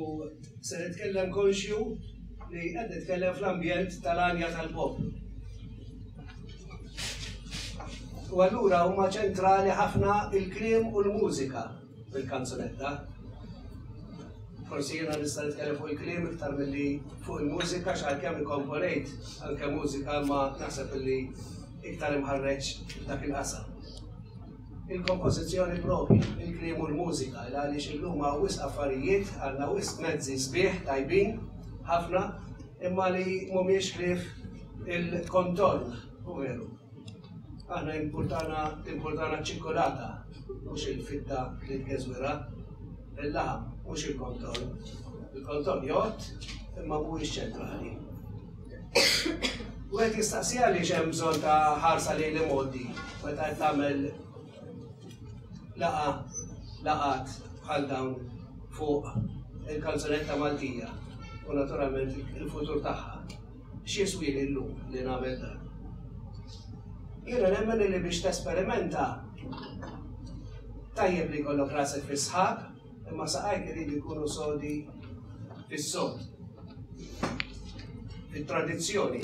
U se nitkellem konxju li qed nitkellem fl-ambjent tal-għanja tal-poplu. U allura huma ċentrali ħafna il-kliem u l-mużika fil-kanzunetta. Forsi jiena nista' nitkellem fuq il-kliem iktar milli fuq il-mużika x'għalkemm ikkomponejt anke mużika ma naħseb li iktar imħarreġ dak il-qasam. il-kompożizzjoni proprja, il-kliem u l-mużika, il għaliex illum hawn wisq affarijiet, għandna wisq mezzi sbieħ, tajbin ħafna, imma li mhumiex ħlief il-kontorn, u veru. Aħna importana importana ċ-ċikkulata, mhux il-fitta li tgeżwirha, il-laħam, mhux il-kontorn. Il-kontorn jgħodd, imma mhuwiex ċentrali. U għet jistaqsija li xem bżon ta' ħarsa li li moddi, meta għet tamel laqa, laqat bħal dawn fuq il-kanzunetta Maltija u naturalment il-futur tagħha. X'jiswi li llum li nagħmel dan? Jiena nemmen li biex tesperimenta tajjeb li kollok rasek fis-sħab Imma saqajk iridu jkunu sodi fis-sod, fit-tradizzjoni.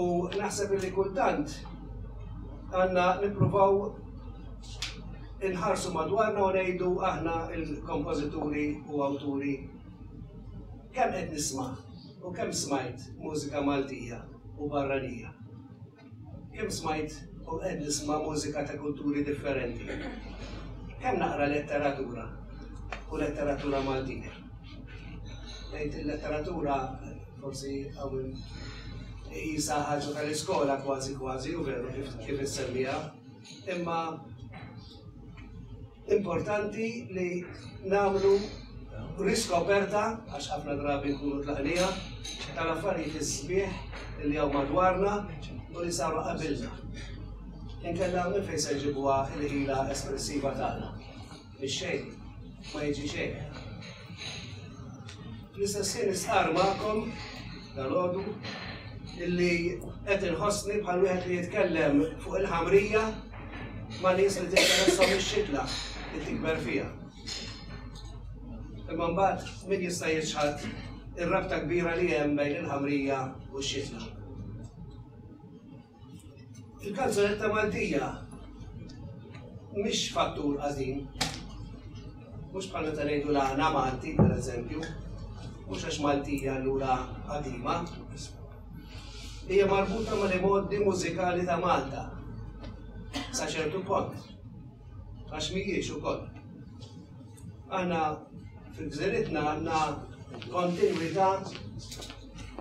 U naħseb li kultant għandna nippruvaw inħarsu madwarna u ngħidu aħna il-kompożituri u awturi kemm qed nisma' u kemm smajt mużika Maltija u barranija. Kemm smajt u qed nisma' mużika ta' kulturi differenti. Kemm naqra letteratura u letteratura Maltija. Ngħid il-letteratura forsi hawn iqisha ħaġa tal-iskola kważi kważi u veru kif kif issemmiha, imma Importanti li nagħmlu riskoperta, għax ħafna drabi nkunu tlaqnija, tal-affarijiet is-sbieħ li hawn madwarna u li saru qabilna. Inkella minn fejn se jġibuha l-ħila espressiva tagħna. Ix-xejn ma jiġi xejn. Fl-istess ħin nistqarr magħkom dalgħodu illi qed inħossni bħal wieħed li jitkellem fuq il-ħamrija ma' nies li tinteressom ix-xitla li tikber fiha. Imma mbagħad min jista' jiċħad ir-rabta kbira li hemm bejn il-ħamrija u x-xitla. Il-kanzunetta Maltija mhix fattur għażin. Mhux bħal meta ngħidu l-għana Malti, per eżempju, mhux għax Maltija lura qadima. Hija marbuta ma' l-imoddi mużikali ta' Malta. Sa ċertu kont. Għax mhijiex ukoll. Aħna fil-gżiritna għandna kontinwità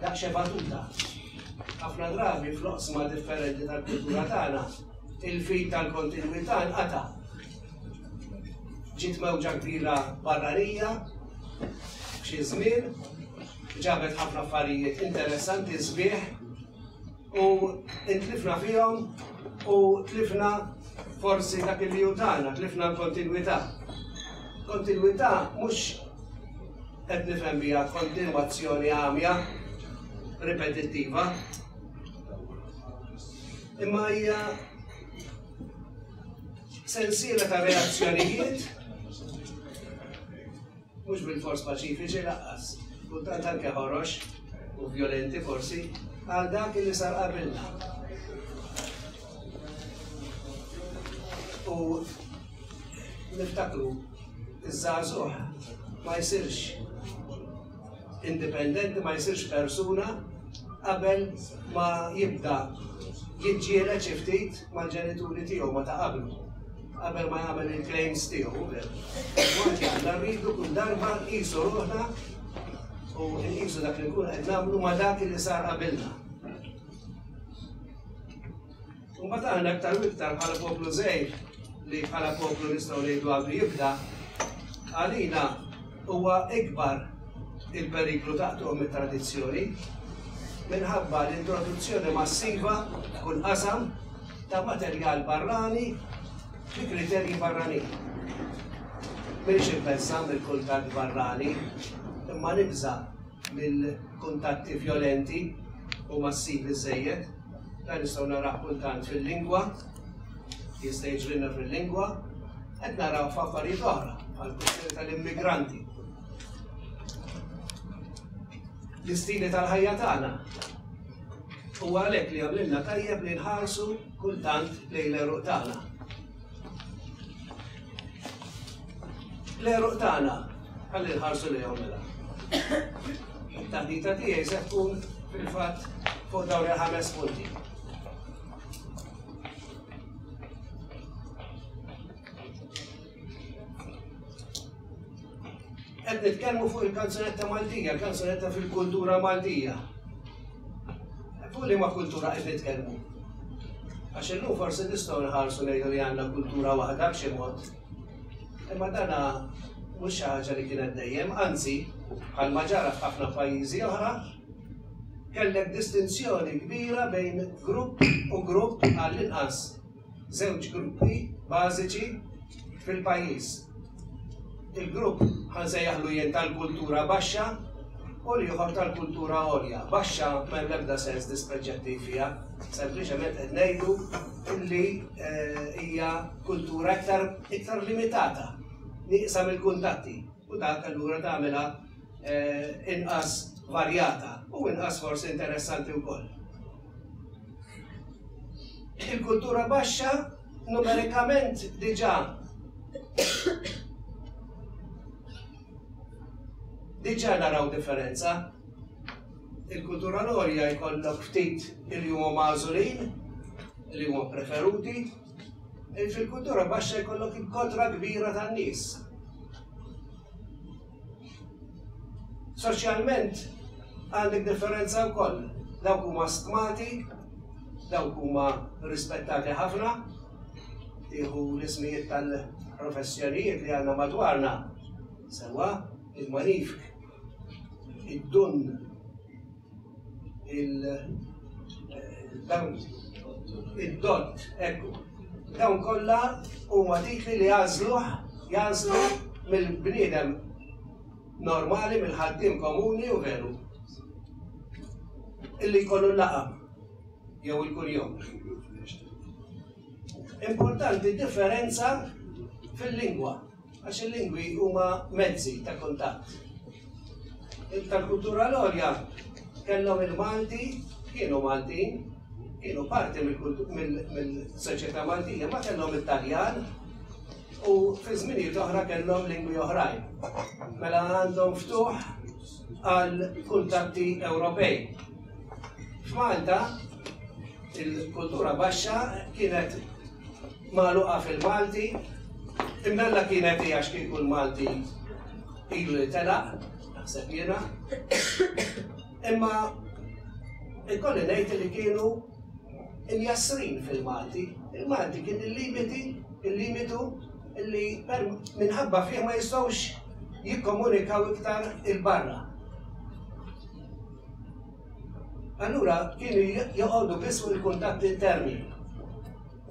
daqsxejn batuta. Ħafna drabi fl-oqsma differenti tal-kultura tagħna, il-fil tal-kontinwità nqata. Ġiet mewġa kbira barranija, xi żmien, ġabet ħafna affarijiet interessanti sbieħ u ntlifna fihom u tlifna forsi dak li hu tagħna, tlifna l-kontinwità. Kontinwità mhux qed nifhem biha kontinwazzjoni għamja, ripetittiva, imma hija sensiela ta' reazzjonijiet Mhux bilfors paċifiċi lanqas, kultant anke ħorox u vjolenti forsi, bħal dak li sar qabilna. U niftakru iż-żgħażugħ ma jsirx indipendenti ma jsirx persuna qabel ma jibda jiġġieled xi ftit mal-ġenituri tiegħu ma ta' qablu qabel ma jagħmel il-claims tiegħu. Għanti għandna rridu kull darba nqisu ruħna u nqisu dak li nkun qed nagħmlu ma dak li sar qabilna. U mbagħad aħna aktar u iktar bħala poplu żgħir li bħala poplu nistgħu ngħidu għadu jibda, għalina huwa ikbar il-periklu taqtuq mit-tradizzjoni minħabba l-introduzzjoni massiva kull qasam ta' materjal barrani bi kriterji barrani. Minix il-pensa mill-kultant barrani imma nibża' mill-kuntatti vjolenti u massivi żżejjed. Dan nistgħu narawh kultant fil-lingwa, jista' jiġrilna fil-lingwa, qed naraw f'affarijiet oħra bħal kwistjoni tal-immigranti. L-istili tal-ħajja tagħna U għalek li għamilna tajjeb li nħarsu kultant lejn l-eruq tagħna. L-għeruq tagħna ħalli nħarsu lejhom mela. Taħdita tiegħi se tkun fil-fatt fuq dawn il-ħames punti. Qed nitkellmu fuq il-kanzunetta Maltija, il-kanzunetta fil-kultura Maltija. Fuq li ma kultura qed nitkellmu. Għax illum forsi nistgħu nħarsu ngħidu li għandna kultura waħda b'xi mod. Imma dana mhux xi ħaġa li kienet dejjem, anzi, bħal ma ġara f'ħafna pajjiżi oħra, kellek distinzjoni kbira bejn grupp u grupp għall-inqas żewġ gruppi bażiċi fil-pajjiż. Il-grupp ħansejjaħlu jien tal-kultura baxxa u l-ieħor tal-kultura għolja. Baxxa m'hemm l-ebda sens dispreġġattiv fiha, sempliċement qed ngħidu li eh, hija kultura iktar iktar limitata, nieqsa mill-kuntatti. u dak allura tagħmilha inqas varjata u inqas forsi interessanti wkoll. Il-kultura baxxa numerikament diġà diġà naraw differenza. Il-kultura l-orja jkollok ftit il-jum mażulin, li huma preferuti, Fil-kultura baxxa jkollok il-kotra kbira tan-nies. Soċjalment għandek differenza wkoll, dawk huma stmati, dawk huma rispettati ħafna, tieħu l-ismijiet tal-professjonijiet li għandna madwarna, sewwa il-manifk, id-dunn, il-dawn id-dott, ekku. Dawn kollha huma titli li jagħżluh jagħżlu mill-bniedem normali, mill-ħaddiem komuni u veru. Illi jkollu laqa jew il-kurjom. Importanti differenza fil-lingwa. Għax il-lingwi huma mezzi ta' kuntatt. Tal-kultura l-għolja kellhom il-Malti, kienu Maltin, kienu parti mill-soċjetà Maltija, ma kellhom it-Taljan u fi żminijiet oħra kellhom lingwi oħrajn. Mela għandhom ftuħ għal kuntatti Ewropej. F'Malta, il-kultura baxxa kienet Magħluqa fil-Malti, imbella kienet hi għax kieku l-Malti ilu li telaq, naħseb jiena. Imma ikolli ngħid li kienu imjassrin fil-Malti. Il-Malti kien il-limiti, il-limitu li minħabba fih ma jistgħux jikkomunikaw iktar il-barra. Allura kienu joqogħdu biss fuq il-kuntatt interni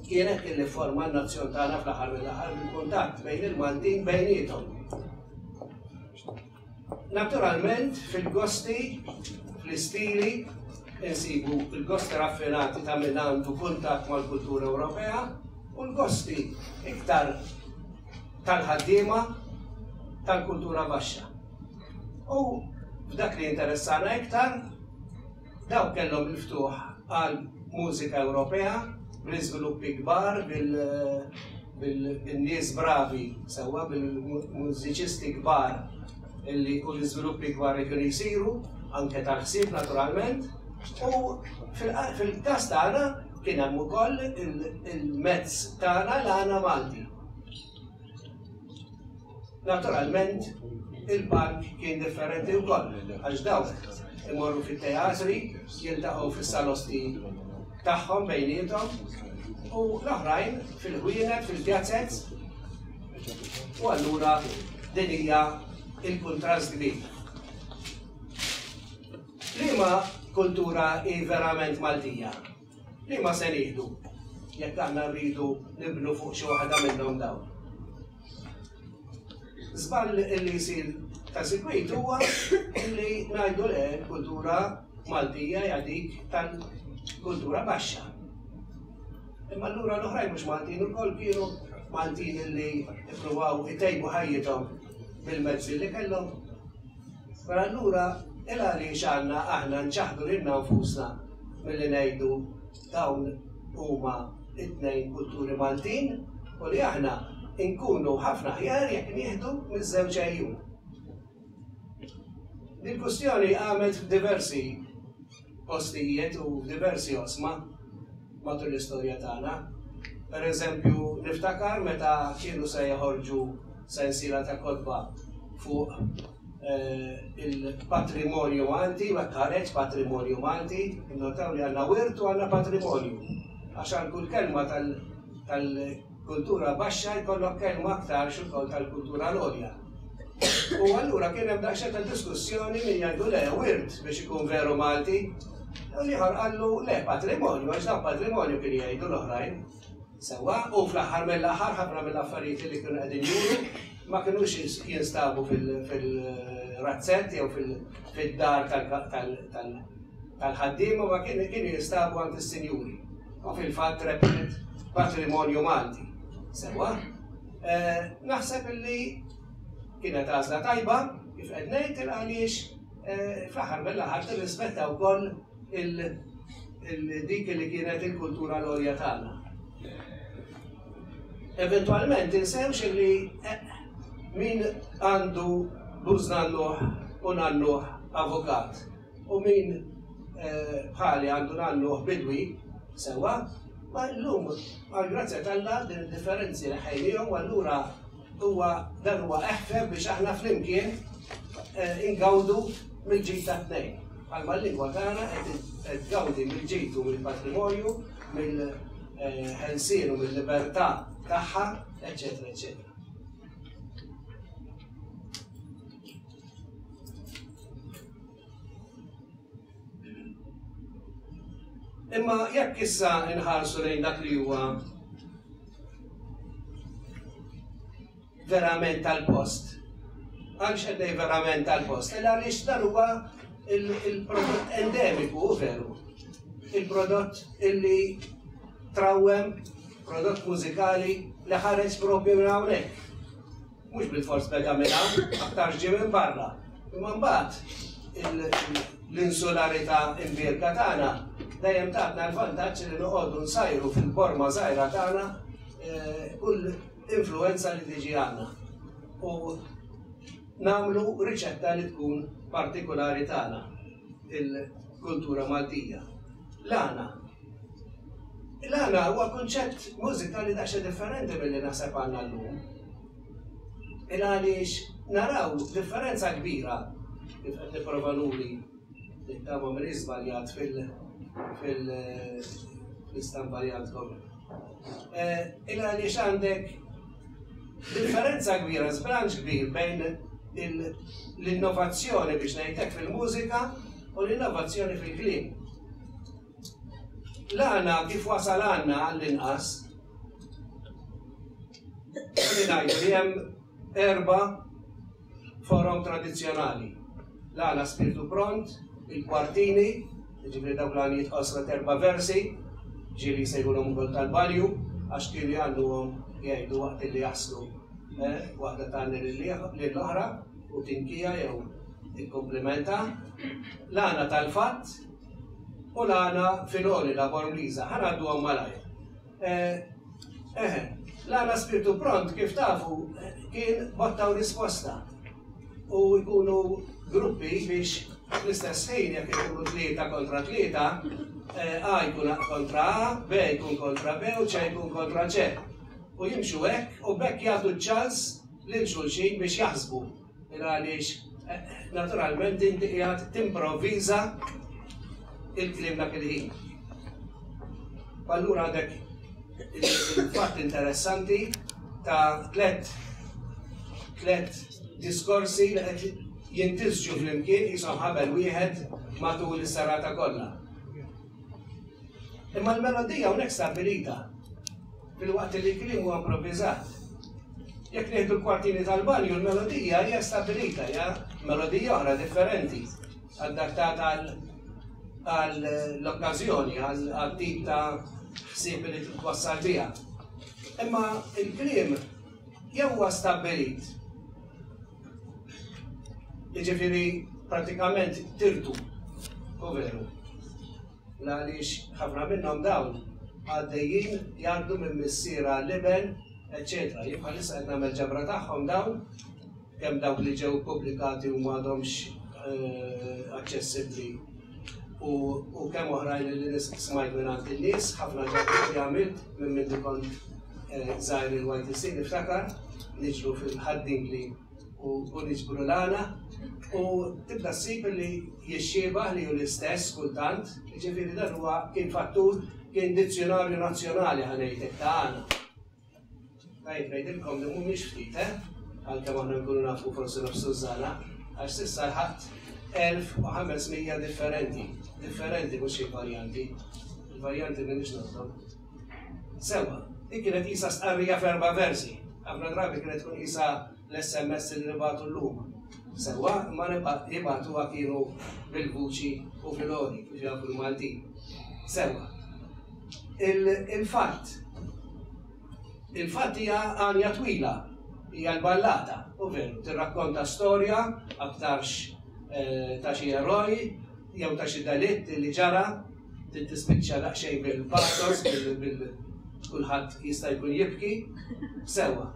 Kienet din li fforma n-nazzjon tagħna fl-aħħar mill-aħħar bil-kuntatt bejn il-Maltin bejniethom. Naturalment fil-gosti, fl-istili, insibu l-gosti raffinati ta' min għandu kuntatt mal-kultura Ewropea u l-gosti iktar tal-ħaddiema tal-kultura baxxa. U f'dak li interessana iktar, Dawk kellhom miftuħ għal mużika Ewropea, bl-iżviluppi kbar, bin-nies bravi sewwa, bil-mużiċisti kbar li u l-iżviluppi kbar li kienu jsiru, anke tal-ħsieb naturalment. U fil-każ tagħna kien hemm ukoll il-mezz tagħna l-għana Malti. Naturalment il-park kien differenti wkoll għax dawk imorru fit-teatri, jiltaqgħu fis-salosti tagħhom bejniethom u l-oħrajn fil-ħwienet, fil-pjazez u allura din hija il-kuntrast kbir. Liema kultura hi verament Maltija? Liema se nieħdu jekk aħna rridu nibnu fuq xi waħda minnhom dawn? Żball li jsir ta' sikwit huwa li ngħidu le l-kultura Maltija hija dik tal-kultura baxxa. Imma allura l-oħrajn mhux Maltin ukoll kienu Maltin li ippruvaw itejbu ħajjithom bil-mezzi li kellhom. Mela allura il-għaliex għandna aħna nċaħħdu lilna nfusna milli ngħidu dawn huma t-tnejn kulturi Maltin u li aħna nkunu ħafna aħjar jekk nieħdu miż-żewġ għejun? Dil-kwistjoni qamet f'diversi. postijiet u f'diversi oqsma matul l-istorja tagħna. Per eżempju, niftakar meta kienu se joħorġu sensiela ta' kotba fuq il-patrimonju Malti, u hekk ħareġ Patrimonju Malti, innotaw li għandna wirt u għandna patrimonju, għax għal kull kelma tal-, kultura baxxa jkollok kelma aktar xogħol tal-kultura l-għolja. U allura kien hemm daqsxejn ta' diskussjoni min jgħidu le wirt biex ikun veru Malti. U l-ieħor qallu le patrimonju għax dan patrimonju kien jgħidu l-oħrajn. Sewwa u fl-aħħar mill-aħħar ħafna mill-affarijiet li kienu qegħdin juru ma kinux jinstabu fil-razzett jew fil-dar tal tal-ħaddiema ma kienu jinstabu għand is-sinjuri u fil-fatt rebħet patrimonju Malti. Sewwa, eh, naħseb illi kienet għażla tajba, kif qed ngħid il għaliex eh, fl-aħħar mill-aħħar tirrispetta wkoll dik li kienet il-kultura l-olja tagħna. Eventualment insewx li eh, min għandu bużna l-luħ u nannuħ avukat. U min bħali għandu nannuh bidwi, sewwa, ma llum għall-grazzja t'Alla din id-differenzi leħħejnihom u allura huwa dan huwa eħfef biex aħna flimkien ingawdu mill-ġid tat-tnejn. Bħalma l-lingwa tagħna qed tgawdi mill-ġid u mill-patrimonju, mill-ħelsien u mil-libertà tagħha, eċċetera, eċċetera. Imma jekk issa inħarsu lejn dak li huwa verament tal-post, għalx qed verament tal-post, illa għaliex dan huwa il-prodott endemiku u veru. Il-prodott illi trawwem, prodott mużikali li ħares propju minn hawnhekk. mhux bil-fors beda minn hawn, aktar ġie minn barra. Imma mbagħad l-insularità imbierka tagħna dejjem tatna l-vantaġġ li noqogħdu nsajru fil-borma żgħira tagħna eh, kull influenza li tiġi għandna. U namlu riċetta li tkun partikolari tagħna. il-kultura Maltija. L-għana. L-għana huwa kunċett mużikali daqsxejn differenti milli naħseb għandna llum. Il għaliex naraw differenza kbira kif qed nipprova nuri nittama minn iżbaljat fil-istampa li għandkom. Eh, il għaliex għandek Differenza kbira, żbranġ kbir bejn l-innovazzjoni biex ngħid hekk fil-mużika u l-innovazzjoni fil-kliem. L-għana kif wasal għandna għall-inqas li ngħidu li hemm erba' forom tradizzjonali. L-għana spirtu pront, il-kwartini, ġifri dawk l-għanijiet qosra terba versi, ġili sejgulhom ukoll tal-balju, għax kien jgħalluhom jgħidu waqt li jaslu eh, waħda tagħni lill-oħra u tinkija jew il-komplementa, l-għana tal-fatt u l-għana filoni la bormiza, ħanaddu għom malajr. Eh, eħe, l-għala spirtu pront, kif tafu, kien botta u risposta. U jkunu gruppi biex l-istess ħin jekk ikunu tlieta kontra tlieta, eh, A jkun kontra A, B jkun kontra B u C jkun kontra C. U jimxu hekk u bekk jagħtu ċans lil xulxin biex jaħsbu. Mela għaliex naturalment inti qiegħed timprovviża il-kliem dak il-ħin. Allura għandek il-fatt interessanti ta' tlet tlet diskorsi li qed jintizġu flimkien jisom ħabel wieħed matul is-serata kollha. Imma l-melodija hawnhekk stabilita fil-waqt li l-kliem huwa improvvizat. Jekk nieħdu l-kwartini tal-banju, l-melodija hija stabilita, hija melodija oħra differenti, adattata għall-okkażjoni, għal-tip ta' ħsieb li twassal biha. Imma il-kliem jew huwa stabbilit Jiġifieri pratikament tirtu, u veru, l-għaliex ħafna minnhom dawn għaddejjin jgħaddu minn missier għal iben, eċċetera. Jien bħalissa qed nagħmel ġabra tagħhom dawn, kemm dawk li ġew pubblikati u m'għadhomx eh, aċċessibbli u kemm oħrajn li smajt minn għand in-nies, ħafna ġabri li għamilt Minn meta kont żgħir il-YTC niftakar niġru fil-ħad-dingli u niġbru l-għana u tibda ssib li jixxiebah li hu l-istess kultant, jiġifieri dan huwa kien fattur, kien dizzjunarju nazzjonali ħa ngħidlek ta' għana. Tajjeb ngħidilkom li mhumiex ftit, eh? Għalkemm aħna nkunu nafu forsi nofs tużżana, għax s'issa lħaqt 1500 differenti. Differenti mhux xi varjanti. Il-varjanti m'iniex nafhom. Sewa, dik kienet isa stqarrija f'erba' versi. Ħafna drabi kienet tkun isa l-SMS li nibatu llum. Sewa, ma nibatu kienu bil-vuċi u fil-ori, kif jafu l-Maltin. Sewa, il-fatt Il-fatt hija għanja twila, hija l-ballata, u veru, tirrakkonta storja aktarx ta' xi eroj jew ta' xi delitt li ġara, din tispiċċa daqsxejn bil-pathos, bil kulħadd jista' jkun jibki. Sewwa.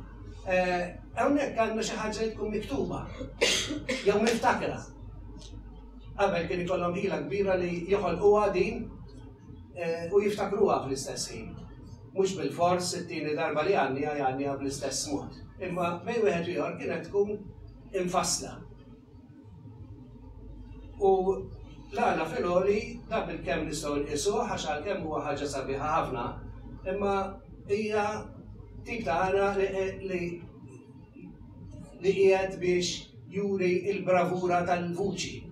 Hawnhekk għandna xi ħaġa li tkun miktuba jew miftakra. Qabel kien ikollhom ħila kbira li joħolquha din u jiftakruha fl-istess ħin. Mhux bilfors it-tieni darba li għanniha jgħanniha bl-istess mod, imma bejn wieħed u ieħor kienet tkun imfassla. U l-għala fil-għoli dak bil-kemm nistgħu nqisuh għax għalkemm huwa ħaġa sabiħa ħafna, imma hija tip ta' għala li li qiegħed biex juri l-bravura tal-vuċi.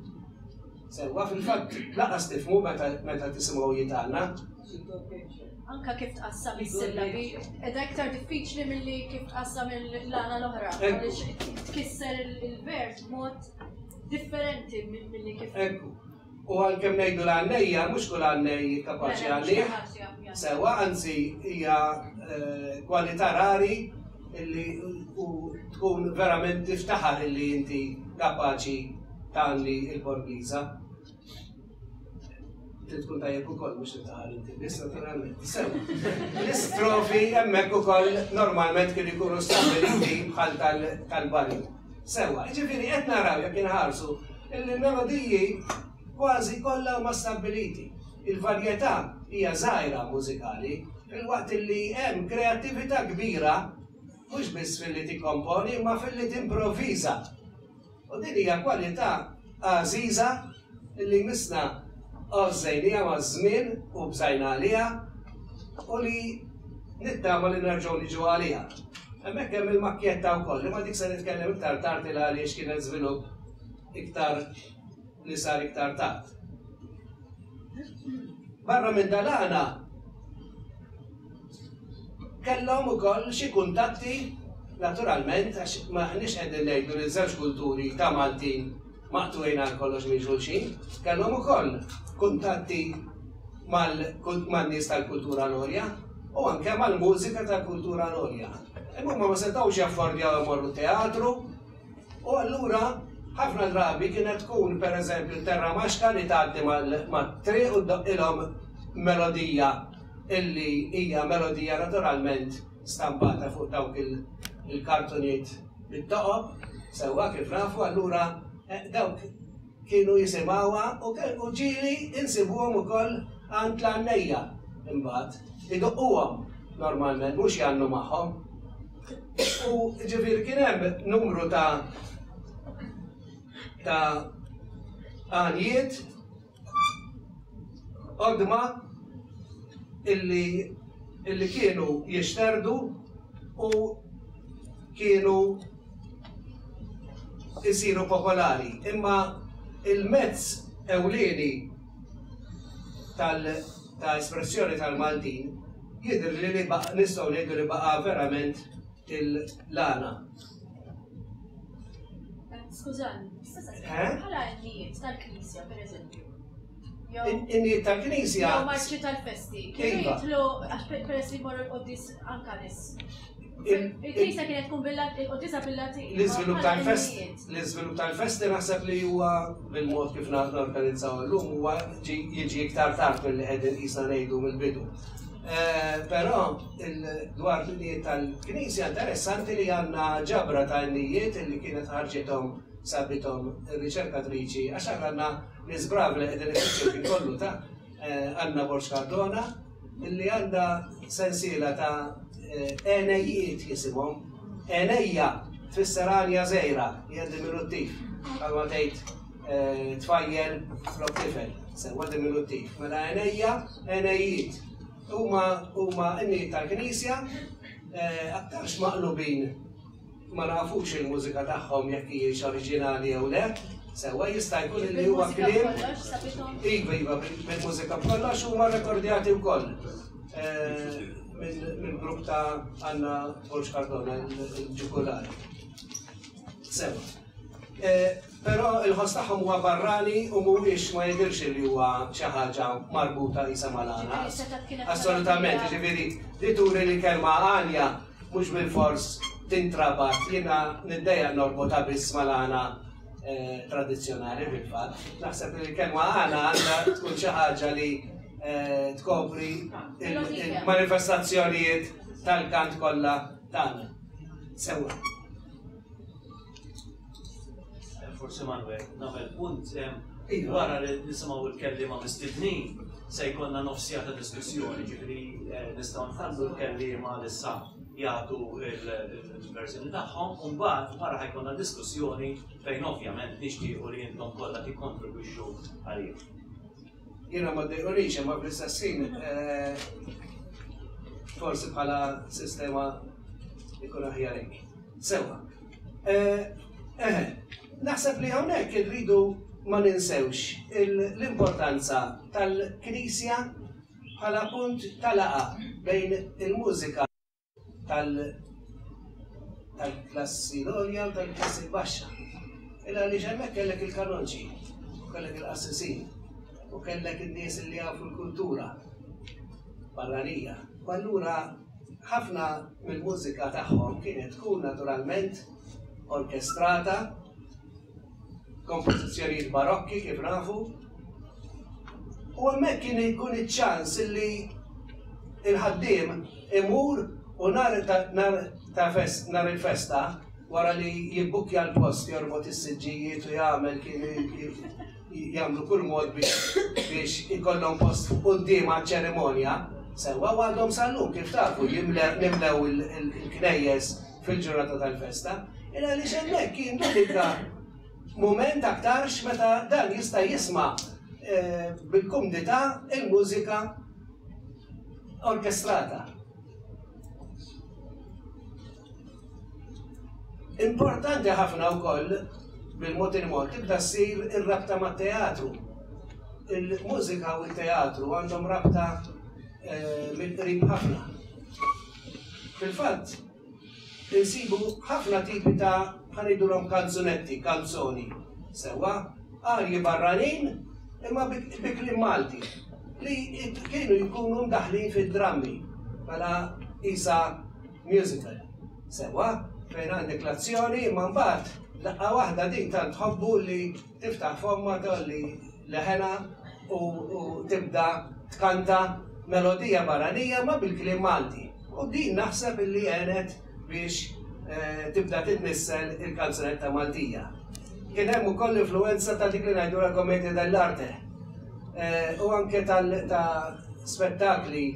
Sewwa, fil-fatt, lanqas tifhmu meta tisimgħu jitgħanna. Anke kif tqassam is-sillabi, qiegħda iktar diffiċli milli kif tqassam il-lana l-oħra. Għaliex tkisser il-vers b'mod differenti milli kif. Ekku. U għalkemm ngħidu l-għannejja, mhux kull għannej kapaċi mela, għalih. Sewwa, anzi, hija eh, kwalità rari illi tkun verament tiftaħar illi inti kapaċi Talli il-Borgiża. Trid tkun tajjeb ukoll biex intaħal inti biss naturalment. Sema. L-istrofi hemmhekk ukoll normalment kien ikunu stabiliti bħal tal-barri. Sewa, ġifieri qed naraw jekk inħarsu il-melodiji kważi kollha huma stabiliti. Il-varjetà hija żgħira mużikali, fil-waqt li hemm kreattività kbira mhux biss fil-li tikkomponi, ma fil-li timproviża U din hija kwalità għażiża li jmissna għożżejnieha maż-żmien u bżajna għaliha u li nittama li nerġgħu niġu għaliha. Hemmhekk hemm il-makkjetta wkoll, imma dik se nitkellem iktar tard il għaliex kienet żvilupp iktar li sar iktar tard. Barra minn dalana, Kellhom ukoll xi kuntatti, naturalment, għax m'aħniex qegħdin ngħidu li żewġ kulturi ta' Maltin maqtugħin għal kollox minn xulxin, kellhom ukoll kuntatti man-nies tal-kultura l-għolja u anke mal-mużika tal-kultura l-għolja. Imma huma ma setgħux jaffordjaw imorru teatru, U allura ħafna drabi kienet tkun pereżempju t-terra maxka li tgħaddi mat-triq u ddoqqilhom melodija illi hija melodija naturalment stampata fuq dawk il-kartuniet bit-toqob, sewwa kif nafu allura dawk Kienu jisimgħuha u u ġieli insibuhom ukoll għand l-għannejja imbagħad. Idoqquhom normalment, mhux jgħannu magħhom. U ġifieri kien hemm numru ta' ta' għanijiet qodma illi illi kienu jixterdu u kienu isiru popolari, imma l-mezz ewlieni ta' espressjoni tal-Maltin jidhirli li nistgħu ngħidu li baqa' verament il-lana. Skużani, bħala għelmijiet tal-Knisja, pereżempju, in-niet tal-Knisja. Jew marċi tal-festi. Kienu iva. jitlu għax peress li morru l-qoddis anka nis. Il-Knisja kienet tkun il-qoddisa bil-Latin. L-iżvilupp tal-fest, l-iżvilupp tal-festi naħseb li huwa bil-mod kif naħna organizzaw l-lum huwa jiġi iktar tard mill-li qegħdin qisna ngħidu mill-bidu. Eh, però dwar l-nijiet tal-Knisja interessanti li għandna ġabra tal-nijiet li kienet ħarġithom sabitom riċerkatriċi għax għandna Nies bravi li qegħdin ifittxu kien kollu ta' eh, Anna Borx Cardona illi għandha sensiela ta' eh, enejiet jisimhom. Enejja tfisser għalja żejra, hija diminuttiv, għalma tgħid eh, tfajjel flok tifel, sewa diminuttiv. Mela enejja, enejiet. Huma huma n-niet tal-Knisja aktarx maqlubin ma nafux il-mużika tagħhom jekk hijiex oriġinali jew le, sewwa jista' jkun li huwa kliem iva iva bil-mużika b'kollox huma rekordjati wkoll eh, minn grupp ta' Anna Borġ Cardona, il-ġukular. Sewwa. Eh, Però l-ħoss tagħhom huwa barrani u mhuwiex, ma jidhirx li huwa xi ħaġa marbuta qisha mal-għana. Assolutament, jiġifieri li turi li l-kelma għanja mhux bilfors tintrabat, jiena niddejjaq norbotha biss mal-għana tradizzjonali fil-fatt. Naħseb li l-kelma għana għandha tkun xi ħaġa li tkopri il-manifestazzjonijiet tal-kant kollha tagħna. Sewwa. Forsi Manuel, nagħmel punt wara li nisimgħu l-kellima mistednin se jkollna nofsija ta' diskussjoni, ġifieri eh, nistgħu nħallu l-kellima li sa jagħtu l-verżjoni tagħhom, u mbagħad wara ħajkollna diskussjoni fejn ovvjament nixtiequ li intom kollha tikkontribwixxu għalih. Jiena ma dejqunix imma fl-istess ħin forsi bħala sistema jkun aħjar hekk. Sewa. Eħe, naħseb li hawnhekk irridu ma ninsewx l-importanza tal-Knisja bħala punt tal-laqa bejn il-mużika tal-klassi l-għolja u tal-klassi l-baxxa. Illa li ġemmek kellek il-kanonċi, u kellek il-qassisin, u kellek il-nies li għafu l-kultura barranija. U allura ħafna mill-mużika tagħhom kienet tkun naturalment orkestrata kompożizzjonijiet Barokki kif nafu, u hemmhekk kien ikun iċ-ċans li il-ħaddiem imur u nar ta' fest nar il-festa wara li jibbukkja l-post jorbot is-siġġijiet u jagħmel kien jagħmlu kull mod biex ikollhom post quddiem ċerimonja sewwa għadhom sallum kif tafu jimlew il-knejjes fil-ġurnata tal-festa, il għaliex hemmhekk jindubika mument aktarx meta dan jista' jisma' bil-kumdità il-mużika orkestrata. Importanti ħafna wkoll bil-mod il-mod tibda ssir ir-rabta mat-teatru. Il-mużika u t-teatru għandhom rabta mill-qrib ħafna. Fil-fatt, insibu ħafna tipi ta' ħa ngħidulhom kanzunetti, kanzoni, sewwa, arji barranin imma bi kliem Malti li kienu jkunu mdaħħlin fid-drammi bħala qisha musical, sewwa, fejn għandek l-azzjoni imma mbagħad daqqa waħda din tant tħobbu li Tiftaħ fommha, tgħolli leħenha u tibda tkanta melodija barranija ma bil-kliem Malti. U din naħseb illi għenet biex tibda titnissel il-kanzunetta Maltija. Kien hemm ukoll l-influwenza ta' dik li ngħidu la commedia dell'arte u anke ta' spettakli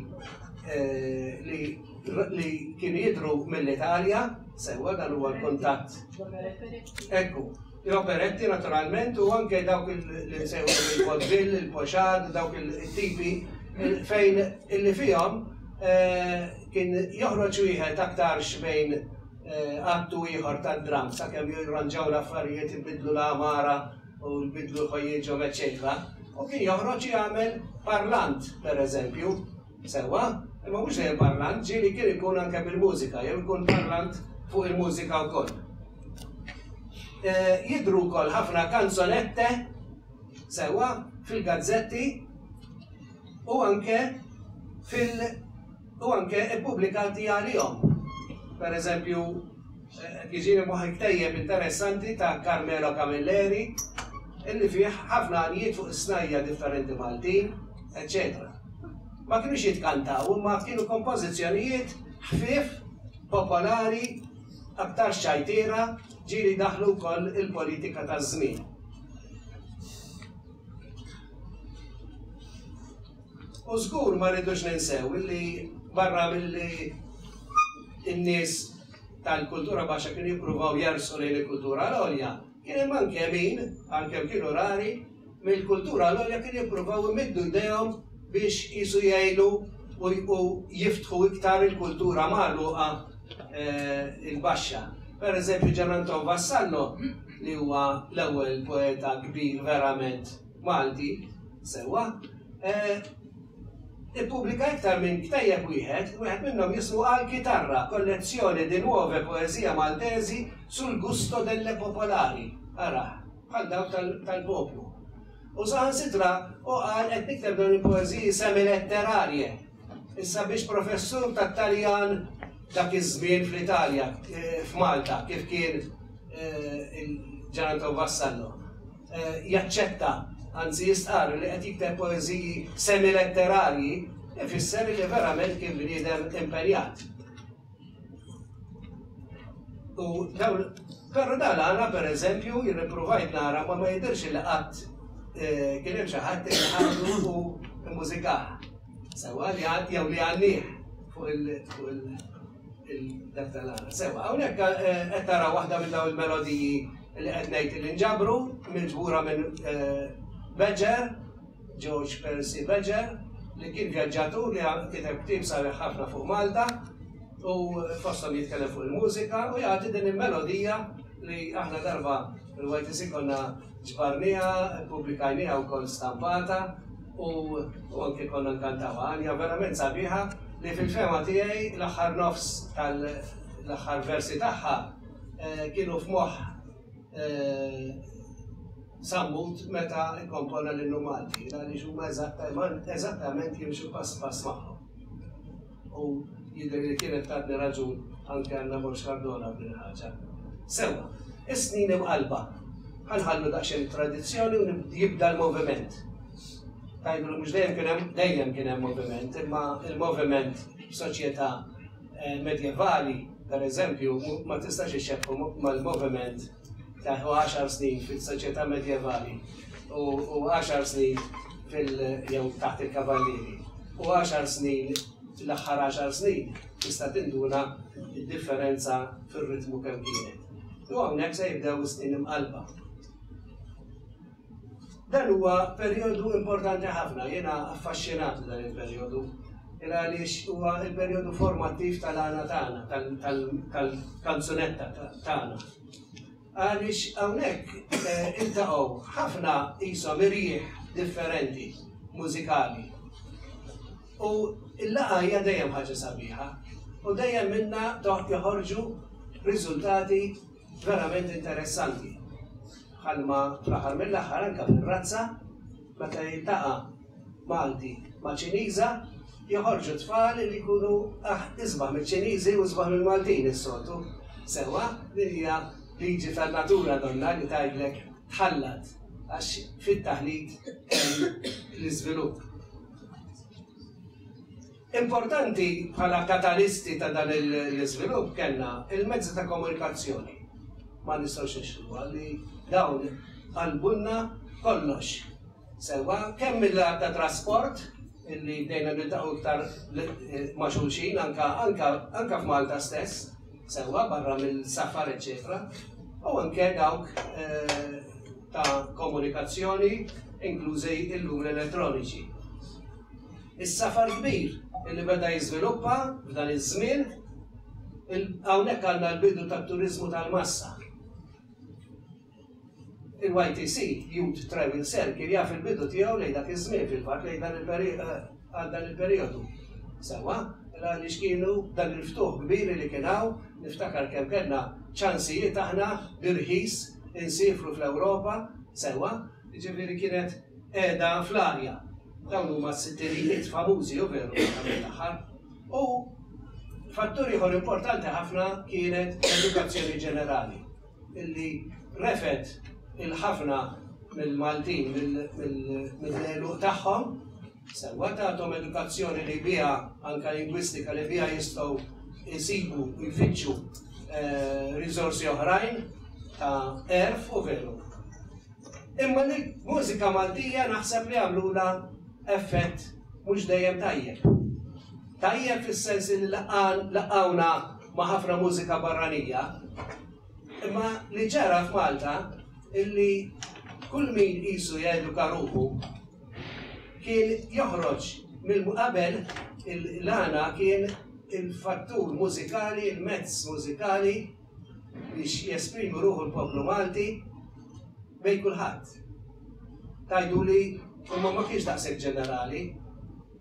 li kienu jidhru mill-Italja, sewwa dan huwa l-kuntatt. Ekku. l-operetti naturalment u anke dawk li nsejħulhom il-vaudeville, il-pochade, dawk it-tipi fejn illi fihom kien joħroġ wieħed aktarx bejn att u ieħor tad-dramm sakemm jirranġaw l-affarijiet, ibiddlu l-għamara u jbiddlu ħwejjiġhom eċċetera u kien joħroġ jagħmel parlant, pereżempju. Sewwa, imma mhux dejjem parlant, ġieli kien ikun anke bil-mużika jew ikun parlant fuq il-mużika wkoll. Jidhru wkoll ħafna kanzonette sewwa fil-gazzetti u anke fil- u anke ppubblikati għalihom. Per eżempju, Jiġini moħħi ktejjeb interessanti ta' Carmelo Camilleri illi fih ħafna għanjiet fuq is-snajja' differenti Maltin, eċċetera. Ma kinux jitkantaw imma kienu kompożizzjonijiet ħfief, popolari, aktarx ċajtiera, ġieli daħlu wkoll il-politika taż-żmien. U żgur ma rridux ninsew illi barra milli n-nies tal-kultura baxxa kienu jippruvaw jersqu lejn il-kultura l-għolja, kien hemm anke min, għalkemm kienu rari, mill-kultura l-għolja kienu jippruvaw imiddu jdejhom biex qisu jgħinu u jiftħu iktar il-kultura magħluqa l-baxxa. Per eżempju, Gian Anton Vassallo, li huwa l-ewwel poeta kbir verament, Malti, sewwa, ippubblika iktar minn ktejjeb wieħed, wieħed minnhom jismu Għal Kitarra, kollezzjoni di nuove poesie maltesi sul gusto delle popolari, ara, bħal dawk tal-poplu. U saħansitra hu qal qed nikteb dawn il-poeżiji semi-letterarie, Issa biex professur tat-Taljan dak iż-żmien fl-Italja, eh, f'Malta, kif kien eh, il-Ġananto Vassallo, eh, jaċċetta, anzi jistqar li qed jikteb poeżiji semiletterarji, ifisser li verament kien bniedem impenjat. U dawn, però dan għana per eżempju, jirreprovajt nara ma ma jidirx li qatt eh, kien hemm xi ħadd li ħadu u mużikaħ. Sewa li għad jew li għanniħ fuq il-dak tal-għana. Sewa, hawnhekk eh, qed tara waħda minn dawn il-melodiji li qed ngħid li nġabru mill-ġbura minn eh, Badger George Percy Badger, li kien vjaġġatur li kiteb ktieb sabiħ ħafna fuq Malta u fosthom jitkellem fuq il-mużika u jagħti din il-melodija li aħna darba l-YTC konna ġbarniha, pubblikajniha wkoll stampata u anke konna nkantawha. Għanja verament sabiħa li fil-fehma tiegħi l-aħħar nofs tal-aħħar versi tagħha kienu f'moħħ sammut meta ikkompona lil Malti, għaliex huma eżattament jimxu pass pass magħhom. U jidher li kienet tagħtni raġun anke għandna Mors Cardona b'din ħaġa. Sewa, is-snin imqalba, ħanħallu daqsxejn tradizzjoni u jibda l-moviment. Tajdu li mhux dejjem kien hemm dejjem kien hemm moviment, imma il-moviment f'soċjetà medjevali, pereżempju, ma tistax ixxebbħu mal-moviment ta' għaxar snin fis-soċjetà medjevali u għaxar snin fil jew taħt il-kavallieri. U għaxar snin l-aħħar għaxar snin tista' tinduna d-differenza fir-ritmu kemm kienet. U hawnhekk se jibdew is-snin imqallba. Dan huwa perjodu importanti ħafna, jiena affaxxinat b'dan il-perjodu. Il għaliex huwa il-perjodu formattiv tal-għana tagħna, tal-kanzunetta tagħna. Għaliex hawnhekk eh, iltaqgħu ħafna qishom irjieħ differenti mużikali. U l-laqa hija dejjem ħaġa sabiħa u dejjem minna toħt joħorġu riżultati verament interessanti bħalma fl-aħħar mill-aħħar anke fir-razza meta jiltaqa' Malti ma' Ċiniża joħorġu tfal li jkunu isbaħ miċ-Ċiniżi u isbaħ mill-Maltin is-soltu sewwa din hija liġi tan-natura donnha li tgħidlek tħallat għax fit-taħlit hemm l-iżvilupp. Importanti bħala katalisti ta' dan l-iżvilupp kellna l-mezzi ta' komunikazzjoni. Ma nistgħux nixħduha li dawn qalbulna kollox sewwa, kemm mill-lat ta' trasport, illi bdejna niltaqgħu iktar ma' xulxin anke anke anke f'Malta stess sewwa barra mill-safar eċċetera u anke dawk ta' komunikazzjoni, inklużi l-lumi elettroniċi. Is-safar kbir li beda jiżviluppa f'dan iż-żmien, hawnhekk għandna l-bidu tat-turiżmu tal-massa. Il-YTC, Youth Travel Circle, jaf il-bidu tiegħu lejn dak iż-żmien, fil-fatt lejn dan il-perijodu. għal dan il-perijodu. Sewwa, għaliex kienu dan il-ftuħ kbir li kien hawn, niftakar kemm kellna ċansijiet aħna bir-rħis insiefru fl-Ewropa, sewwa, jiġifieri kienet qiegħda fl-arja. Dawn huma s-sittinijiet famużi u veru fl-aħħar mill-aħħar. U fattur ieħor importanti ħafna kienet l-edukazzjoni ġenerali. illi refed il-ħafna mill-Maltin mill-għeluq tagħhom, sewwa tagħthom edukazzjoni li biha anka lingwistika li biha jistgħu jsibu u jfittxu eh, riżorsi oħrajn ta' erf u veru. Imma li mużika Maltija naħseb li għamlula effett mhux dejjem tajjeb. Tajjeb fis-sens li laqgħuna ma' ħafna mużika barranija, imma li ġara f'Malta illi kull min qisu jeduka ruħu kien joħroġ mill-qabel il-lana kien il-fattur mużikali, il-mezz mużikali biex jesprimu ruħu l-poplu Malti bej kulħadd. Tajdu li imma ma kienx daqshekk ġenerali,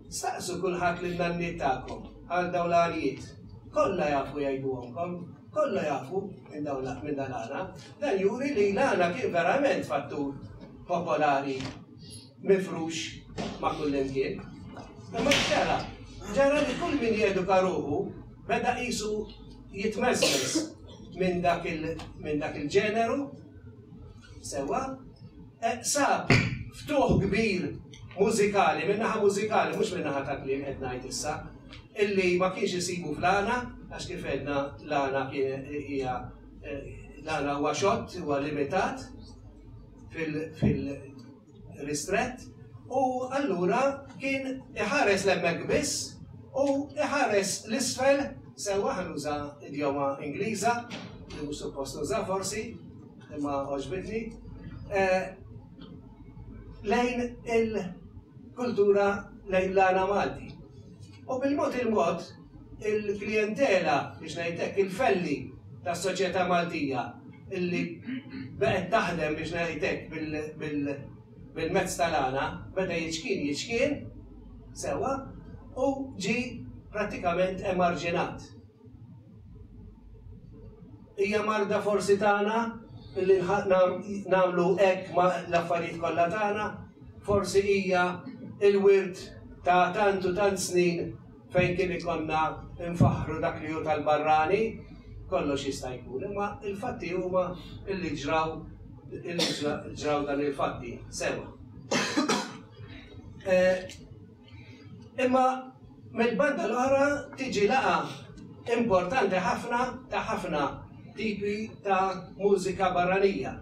Staqsu kulħadd lin-nanniet tagħkom għal dawn l-għanijiet. Kollha jafu jgħiduhomkom. Kollha jafu minn dawn l minn dan għana. Dan juri li l-għana kien verament fattur popolari mifrux ma' kullimkien. Imma ġara, ġara li kull min jeduka ruħu beda qisu jitmesmes minn dak il-ġeneru sewa sab ftuħ kbir mużikali, min-naħa mużikali, mhux min-naħa ta' kliem qed ngħid issa, illi ma kienx isibu fl-għana, għax kif edna l-għana kien hija l-għana huwa xott, huwa limitat fil-ristrett, u allura kien iħares l-emmek biss u iħares l-isfel sewa ħanuża idjoma Ingliża, li mhux suppost nuża forsi, Imma għoġbitni. Eh, lejn il-kultura lejn l-għana Malti. U bil-mod il-mod, il-klientela, biex ngħidlek il-felli tas soċjetà Maltija illi beqgħet taħdem biex ngħidlek bil-mezz tal-għana, beda jiċkien jiċkien, sewa, u ġi pratikament emarġinat. Hija marda forsi tagħna li nagħmlu hekk ma' l-affarijiet kollha tagħna, forsi hija il-wirt ta' tant u tant snin fejn kien ikonna nfaħħru dak li hu tal-barrani, kollox jista' jkun, imma il-fatti huma li ġraw li ġraw dan il-fatti. Sewa. Eh, Imma mill-banda l-oħra tiġi laqgħa importanti ħafna ta' ħafna tipi ta' mużika barranija.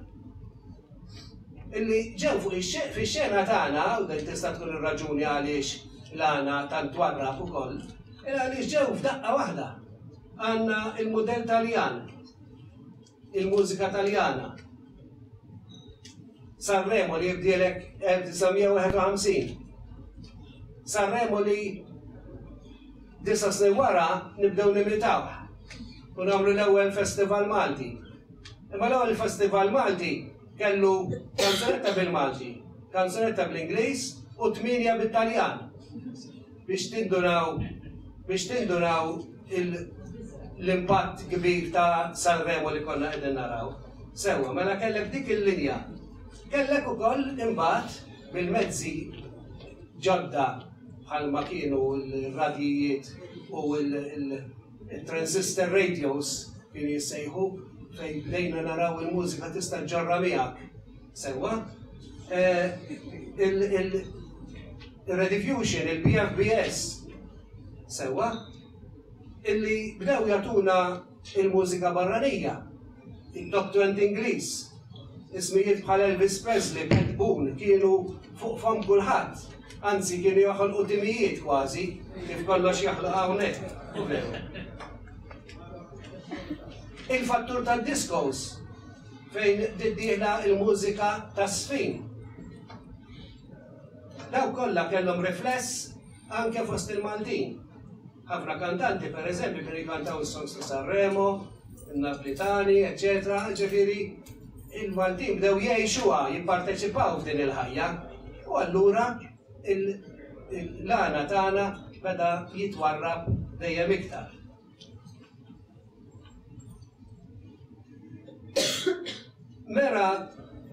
Illi ġew fuq ix-xena tagħna, u dik tista' tkun ir-raġuni għaliex l-għana tant twarrab ukoll, għaliex ġew f'daqqa waħda. Għandna l-mudell Taljan, Il-mużika Taljana. Sanremo li jibdielek 1951. Sanremo li disa snin wara nibdew nimitaw u nagħmlu l-ewwel festival Malti. Imma l-ewwel festival Malti kellu kanzunetta bil-Malti, kanzunetta bl-Ingliż u tminja bit-Taljan. biex tinduraw biex tinduraw l-impatt kbir ta' Sanremo li konna qegħdin naraw. Sewa, mela kellek dik il-linja. Kellek ukoll imbagħad bil-mezzi ġodda bħal ma kienu l-radijiet u l-transistor radios kienu jissejħu fejn bdejna naraw il-mużika tista' ġorra miegħek Sewwa, il-rediffusion, il-PFBS, sewwa, illi bdew jagħtuna il-mużika barranija, il-doctorant Ingliż, ismijiet bħal Elvis Presley, Pat Boone, kienu fuq fam kulħadd, anzi kienu joħolqu timijiet kważi, kif kollox jaħlu hawnhekk. Il-fattur tad-diskos Fejn tittieħla l-mużika taż-żfin? Dawk kollha kellhom rifless anke fost il-Maltin. Ħafna kantanti, per eżempju, kienu jkantaw is-songs ta' San Remo, in-Naplitani, eċċetera, ġifieri il-Maltin bdew jgħixuha, jipparteċipaw f'din il-ħajja. U allura l-għana tagħna beda jitwarrab dejjem iktar. Mera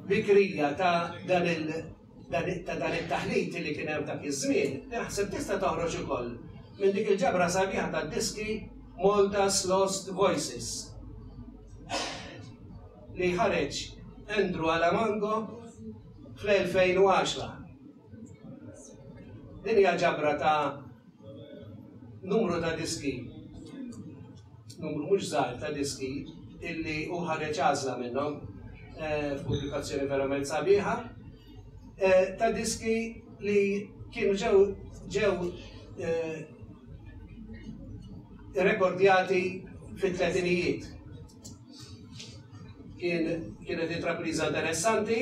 bikrija ta' dan il ta' dan it-taħlit li kien hemm dak iż-żmien, naħseb tista' toħroġ ukoll minn dik il-ġabra sabiħa tad-diski Malta's Lost Voices li ħareġ Andrew Alamango fl-2010. Din hija ġabra ta' numru ta' diski, numru mhux żgħar ta' diski, illi u ħareġ għażla minnhom eh, f'pubblikazzjoni verament sabiħa, eh, ta' diski li kienu ġew ġew eh, rekordjati fit-tletinijiet. Kien kienet intrapriża interessanti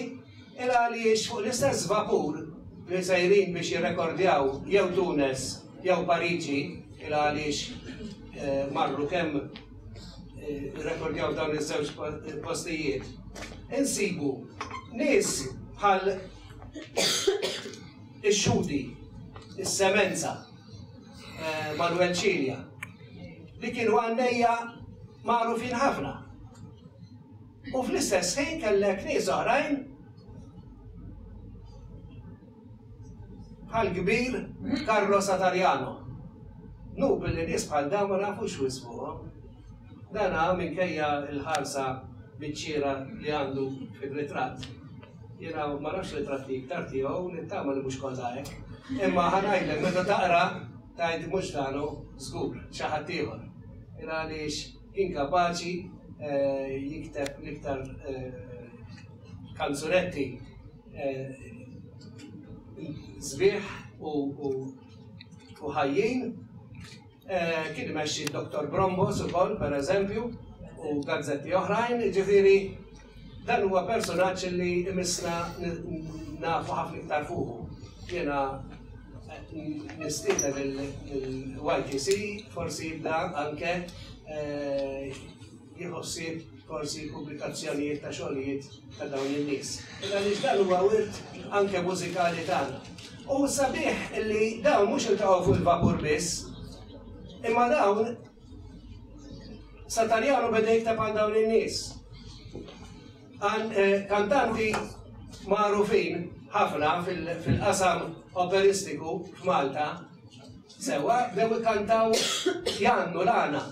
il għaliex fuq l-istess vapur li sejrin biex jirrekordjaw jew Tunes jew Pariġi il għaliex eh, marru kemm eh, rekordjaw dawn iż-żewġ postijiet. Insibu nies bħal ix-xudi, is-semenza, eh, Manuel Cilia li kienu għannejja magħrufin ħafna. U fl-istess ħin kellek nies oħrajn bħal kbir Carlos Atariano. Nu billi nies bħal dawn ma nafux wismu. Dana minkejja l-ħarsa biċċiera li għandu fir-ritratt. Jiena ma nafx ritratti iktar tiegħu nittama li mhux kollha hekk. Imma ħa ngħidlek meta taqra tgħid mhux danu żgur xi ħadd ieħor. Jiena għaliex kien kapaċi eh, jikteb l-iktar eh, kanzunetti żbieħ eh, u ħajjin kien imexxi Dr. Brombos ukoll pereżempju u gazzetti oħrajn, ġifieri dan huwa personaġġ li imissna nafu ħafna iktar fuqu. Jiena nistieden il-YTC forsi jibda anke jieħu ħsieb korsi u pubblikazzjonijiet ta' xogħlijiet ta' dawn in-nies. U għaliex dan huwa wirt anke mużikali tagħna. U sabiħ li dawn mhux iltaqgħu fuq il-vapur biss, imma dawn Satarjano beda jikteb għal dawn in-nies. Eh, kantanti magħrufin ħafna fil-qasam operistiku f'Malta, sewa, bdew kantaw jannu l-għana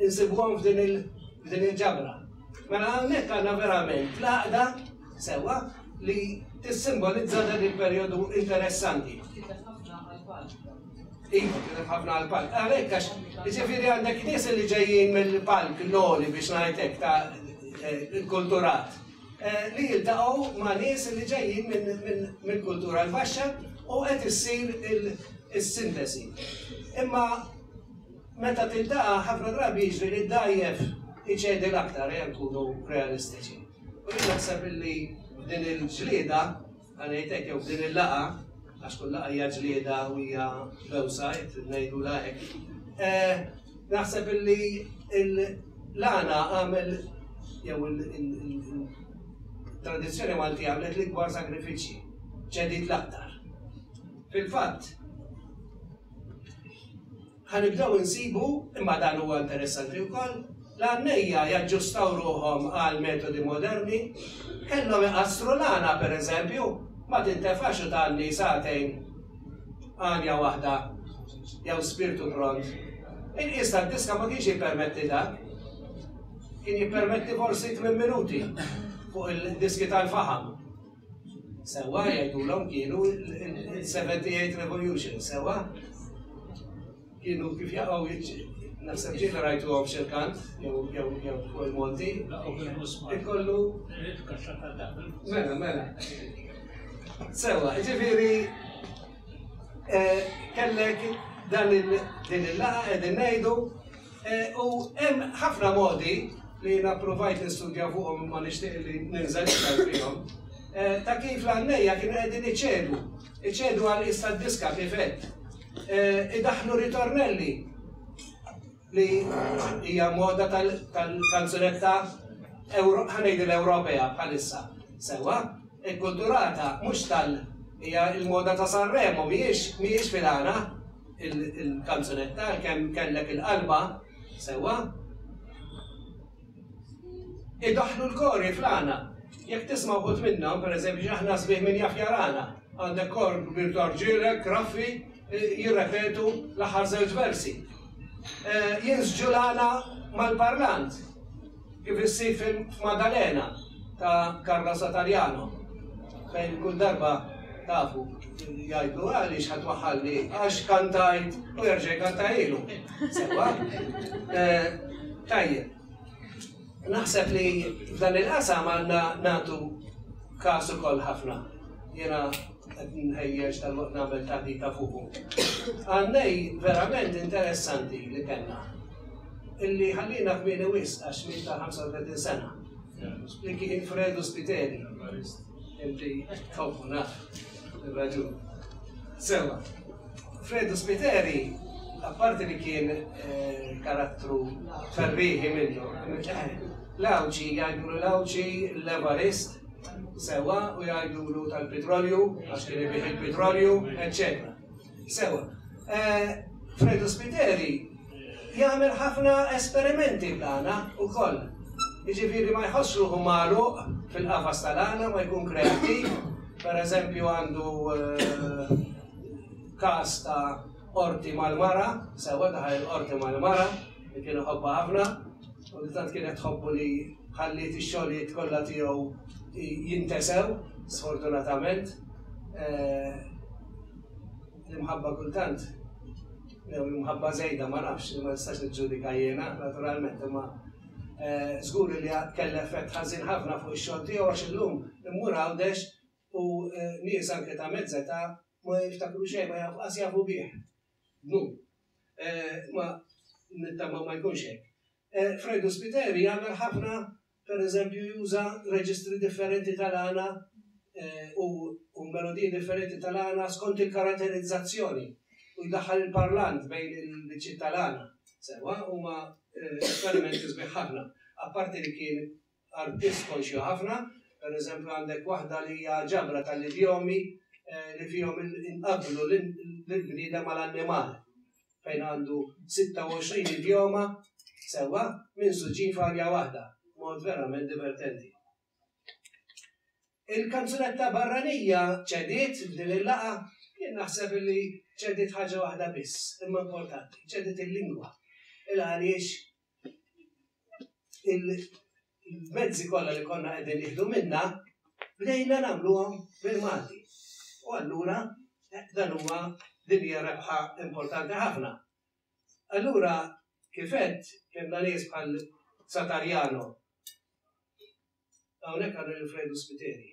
insibuhom f'din il-ġabra. Mela hawnhekk għandna verament l-għaqda sewwa li tissimbolizza dan il-perjodu interessanti. Iva, kienet ħafna għal-palk. Għalek, għax, ġifiri għandek nis li ġejjin mill-palk l-oli biex najtek ta' eh, kulturat. Eh, li jiltaqaw ma' nis li ġejjin mill-kultura l-baxxa u għed issir il-sintesi. Imma meta tintaqa' ħafna drabi jiġri li d-dgħajjef iċedi l-aktar, ejja nkunu realistiċi. U jien naħseb illi f'din il-ġlieda, ħa ngħid hekk jew f'din il-laqgħa, għax kull laqgħa hija ġlieda u hija bewsa, ngħidulha hekk. Eh, naħseb illi l-għana għamel jew il-tradizzjoni Malti għamlet l-ikbar sagrifiċċji, ċedit l-aktar. Fil-fatt, Ħa nibdew insibu, imma dan huwa interessanti wkoll, l-għannejja jaġġustaw ruħhom għal metodi moderni. Kellhom iqassru l-għana, per eżempju, ma tintefax u tgħanni sagħtejn għanja waħda jew spirtu pront. Il-qies tad-diska ma kienx jippermetti dak. Kien jippermetti forsi tmien minuti fuq il-diski tal-faħam. Sewa jgħidulhom kienu il-78 Revolution, sewa kienu kif jaqgħu Naħseb ġiet rajtu għom xil-kant, jew fuq il-Monti. Ikollu. Mela, mela. Sewa, ġifiri, eh, kellek dan il-laqa edin nejdu U hemm ħafna modi li jiena provajt nistudja fuqhom imma nixtieq li ninżel iktar fihom, eh, ta' kif l-għannejja kienu qegħdin iċedu, iċedu għal issa diska kif qed. Eh, idaħlu ritornelli li hija moda tal-kanzunetta ħanejd l-Ewropea bħalissa. Sewa, ikkulturata mhux tal hija l-moda ta' Sanremo mhijiex mhijiex filana, il-kanzunetta għalkemm kellek il-qalba sewwa. Idaħlu l-kori fl-għana. Jekk tisma' wħud minnhom, pereżempju, aħna sbieħ minn jaf jarana. Għandek kor kbir tarġilek, raffi, jirrepetu l-aħħar żewġ versi. Eh, Jinsġu l-għana mal-parlant. Kif issir f'Maddalena ta' Carla Satariano fejn kull darba tafu jgħidlu għaliex ħadd waħħalni għax kantajt u jerġa' jkanta ilu. Sewa. Eh, tajjeb. Naħseb li f'dan il-qasam għandna nagħtu kasu kol ħafna. Jena nħejjeġ tal-waqt nagħmel taħdita fuqu. Għannej verament interessanti li kellna. illi ħallina kmieni wisq għax miet ta' 35 sena. Li kien Fredu Spiteri. Illi tħobbu naf ir-raġun. Sewa. Fredu Spiteri apparti li kien eh, karattru ferriħi minnu, l-awċi, jgħidlu l-awċi, l-levarist, sewa u jgħidlu tal-petrolju, għax kien ibiħ il-petrolju, eccetera. Sewa. Fredo Spiteri jagħmel ħafna esperimenti bl-għana wkoll. Jiġifieri ma jħoss ruħu magħluq fil-qafas tal-għana, ma jkun kreattiv. Per eżempju għandu każ ta' qorti mal-mara, sewa daħal il-qorti mal-mara, li kien iħobbha ħafna, u li tant kienet tħobbu li ħalliet ix-xogħlijiet kollha tiegħu jintesew, sfortunatament. L-imħabba kultant, jew l-imħabba żejda ma nafx, ma nistax niġġudika jiena, naturalment, imma żgur li kellha effett ħażin ħafna fuq ix-xogħol tiegħu għax illum immur Għawdex u nies anke ta' mezz età ma jiftakru xejn, ma jafu qas jafu bih. Dnub. Ma nittama ma jkunx hekk. Fredu Spiteri jagħmel ħafna pereżempju, juża reġistri differenti tal-għana u melodiji differenti tal-għana skont il-karatterizzazzjoni u jdaħħal il-parlant bejn il-biċċiet tal-għana. Sewwa, huma esperimenti sbieħ ħafna. Apparti li kien artist konxju ħafna, pereżempju għandek waħda li hija ġabra tal-idjomi li fihom inqabblu lill-bniedem mal-annimal. fejn għandu 26 idjoma sewwa minn suġġin f'arja waħda, mod verament divertenti. Il-kanzunetta barranija ċediet f'din il-laqa, jien naħseb li ċediet ħaġa waħda biss, imma importanti, ċediet il-lingwa. Il-għaliex il-mezzi kollha li konna qegħdin nieħdu minna bdejna nagħmluhom bil-Malti. U allura eh, dan huwa din hija rebħa importanti ħafna. Allura kifet kellna nies bħal Satarjano. Hawnhekk għandu l-Fredu Spiteri.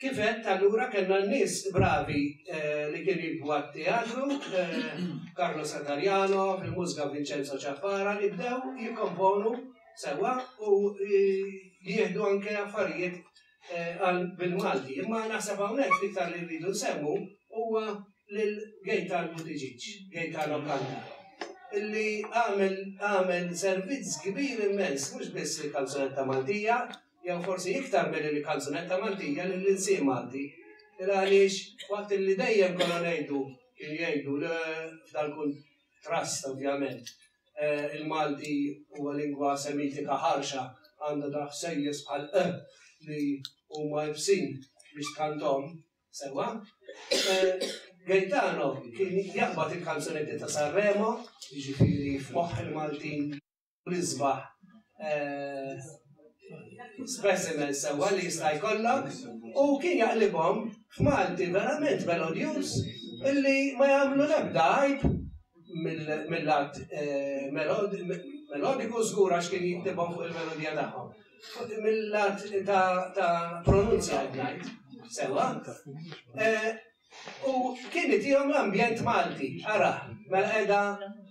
Kif għedt allura kellna nies bravi li kienu jiktbu għat-teatru, Carlo Satariano, fil-mużika Vincenzo Ciappara, li bdew jikkomponu sewwa u jieħdu anke affarijiet bil-Malti. Imma naħseb hawnhekk l-iktar li rridu nsemmu huwa lil Gaetan Buttigieg, Gaetan Occanta, illi għamel servizz kbir immens mhux biss lill-kanzunetta Maltija, jew forsi iktar milli l-kanzunetta Maltija lill-ilsien Malti. Il għaliex waqt li dejjem konna ngħidu kien jgħidu li f'dan kun trust ovvjament eh, il-Malti huwa lingwa semitika ħarxa għandha daħ sejjes bħal e li huma ibsin biex tkantom sewa. Eh, Gaetano kien jaqbad il-kanzunetti ta' Sanremo, jiġifieri f'moħħ il-Maltin l-isbaħ eh, specimen sewa li jista' jkollok u kien jaqlibhom f'Malti verament melodjus illi ma jagħmlu l-ebda għajb mill-lat eh, melodiku żgur għax kien jiktibhom fuq il-melodija tagħhom. Mill-lat ta' pronunzja ngħid sewa. Eh, U kien itihom l-ambjent Malti, ara, mela qiegħda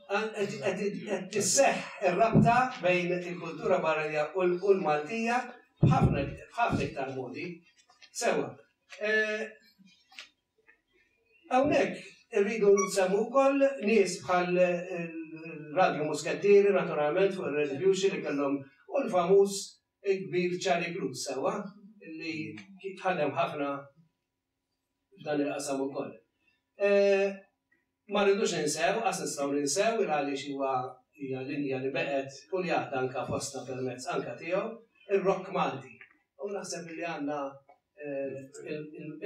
qed tisseħħ ir-rabta bejn il-kultura barranija u l-Maltija b'ħafna b'ħafna iktar modi. Sewwa. Eh, hawnhekk irridu nsemmu wkoll nies bħal eh, Radio Muskettieri naturalment fuq ir-retribution li kellhom u l-famuż il-kbir Charlie Cruz sewwa li ħadem ħafna f'dan il-qasam ukoll. Ma rridux ninsew, qas nistgħu ninsew, il għaliex huwa hija linja li beqgħet u li għadha anke fostna permezz anke tiegħu, ir-Rock Malti. U naħseb li għandna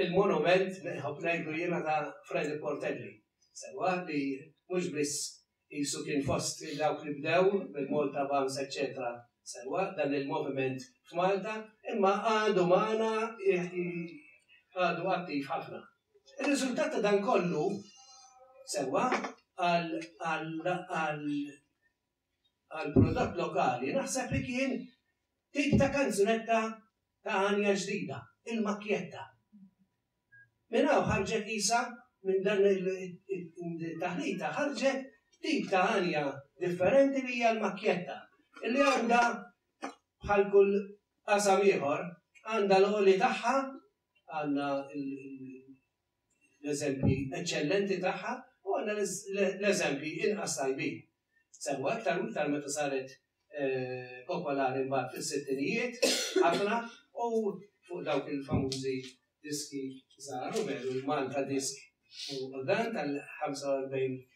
il-monument, nħobb ngħidlu jiena ta' Freddie Portelli. Sewwa li mhux biss Qisu kien fost dawk li bdew bil-Malta Bounce eċċetera sewwa dan il-moviment f'Malta imma għadu magħna għadu attiv ħafna. Ir-riżultat ta' dan kollu sewwa għall-prodott lokali naħseb li kien tip ta' kanzunetta ta' għanja ġdida, il-makkjetta. Minn hawn ħarġet qisha, minn dan it-taħlita ħarġet tip ta' għanja differenti li hija l-makkjetta, li għandha bħal kull qasam ieħor, għandha l-għoli tagħha, għandna l-eżempji eċċellenti tagħha u għandna l-eżempji inqas tajbin. Semmgħu aktar u iktar meta saret popolari mbagħad fis-sittinijiet ħafna u fuq dawk il-famużi diski żgħar u veru l-Malta disk u dan tal-45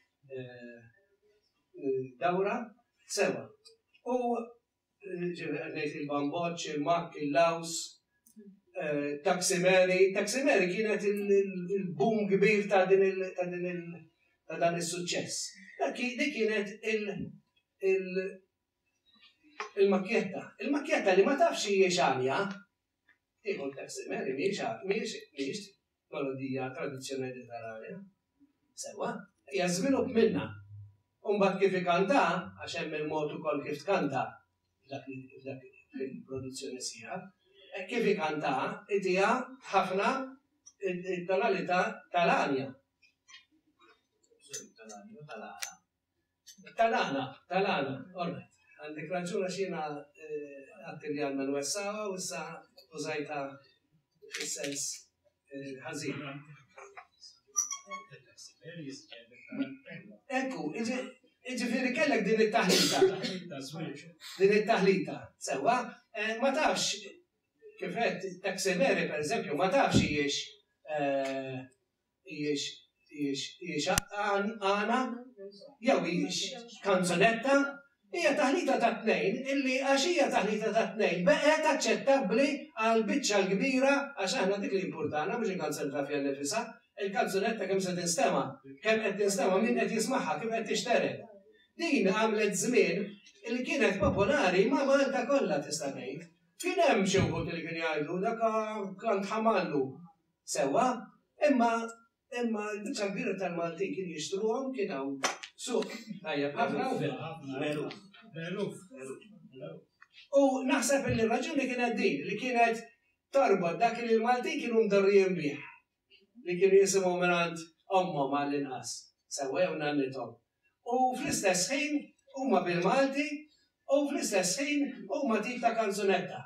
dawra sewa. U ġifieri qed ngħid il-bamboċċ, il-makk, il-laws, eh, taksimeri. Taksimeri kienet il-boom kbir ta' din il- ta' din il- ta' dan is-suċċess. Dik kienet il- il-makjetta. Il-makjetta li ma tafx hijiex għanja, Tieħu l-Pepsi Man li mhijiex art, mhijiex mhijiex melodija tradizzjonali literarja. Sewwa, hija żvilupp minnha. U mbagħad kif ikanta, għax hemm il-mod ukoll kif tkanta dak il-produzzjoni sieħa, e kif ikanta, idija ħafna it-tonalità tal-għanja. Tal-għanja, tal-għala. Tal-għana, tal-għana, all right. Għandek raġun għax jiena għadt li għandna nwessawha u issa użajtha fis-sens ħażin. Ekku, iġifieri kellek din it-taħlita. Din it-taħlita, sewwa, eh, ma tafx kif qed takseveri pereżempju ma tafx hijiex eh, Hijiex hijiex hijiex għana jew hijiex kanzunetta hija taħlita ta' tnejn illi għax hija taħlita ta' tnejn beqgħet aċċettabbli għal biċċa l-kbira għax aħna dik li importana mhux il-kanzunetta fiha nnifisha, il-kanzunetta kemm se tinstema', kemm qed tinstema' min qed jismagħha, kif qed tixtered. Din għamlet żmien li kienet popolari ma' Malta kollha tista' tgħid. Kien hemm xi wħud li kien jgħidu dak kant ħamallu. Sewwa, imma imma l-biċċa l-kbira tal-Maltin kienu jixtruhom kien hawn suq tajjeb ħafna u fil-Magħruf. Magħruf. Magħruf. U naħseb li raġuni kienet din li kienet torbod dak li l-Maltin kienu mdorrijin bih. Li kienu jisimgħu mingħand ommhom għall-inqas. Sewwa jew nannithom. u fl-istess ħin huma bil-Malti u fl-istess ħin huma tip ta' kanzunetta.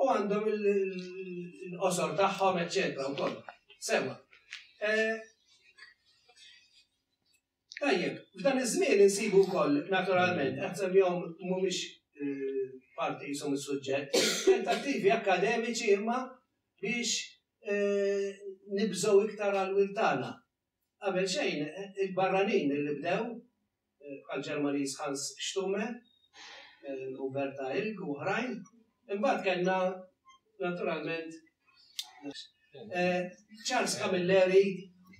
U għandhom il-qosor tagħhom, eċċetera, wkoll. Sewa. Eh, tajjeb, f'dan iż-żmien insibu wkoll naturalment qed semmihom mhumiex eh, parti jisom is-suġġett, tentattivi akademiċi imma biex eh, nibżgħu iktar għal wiltana Qabel xejn, il-barranin li bdew, bħall-Ġermaniż Hans Stumme, u Berta Ilg u oħrajn, imbagħad kellna naturalment Charles Camilleri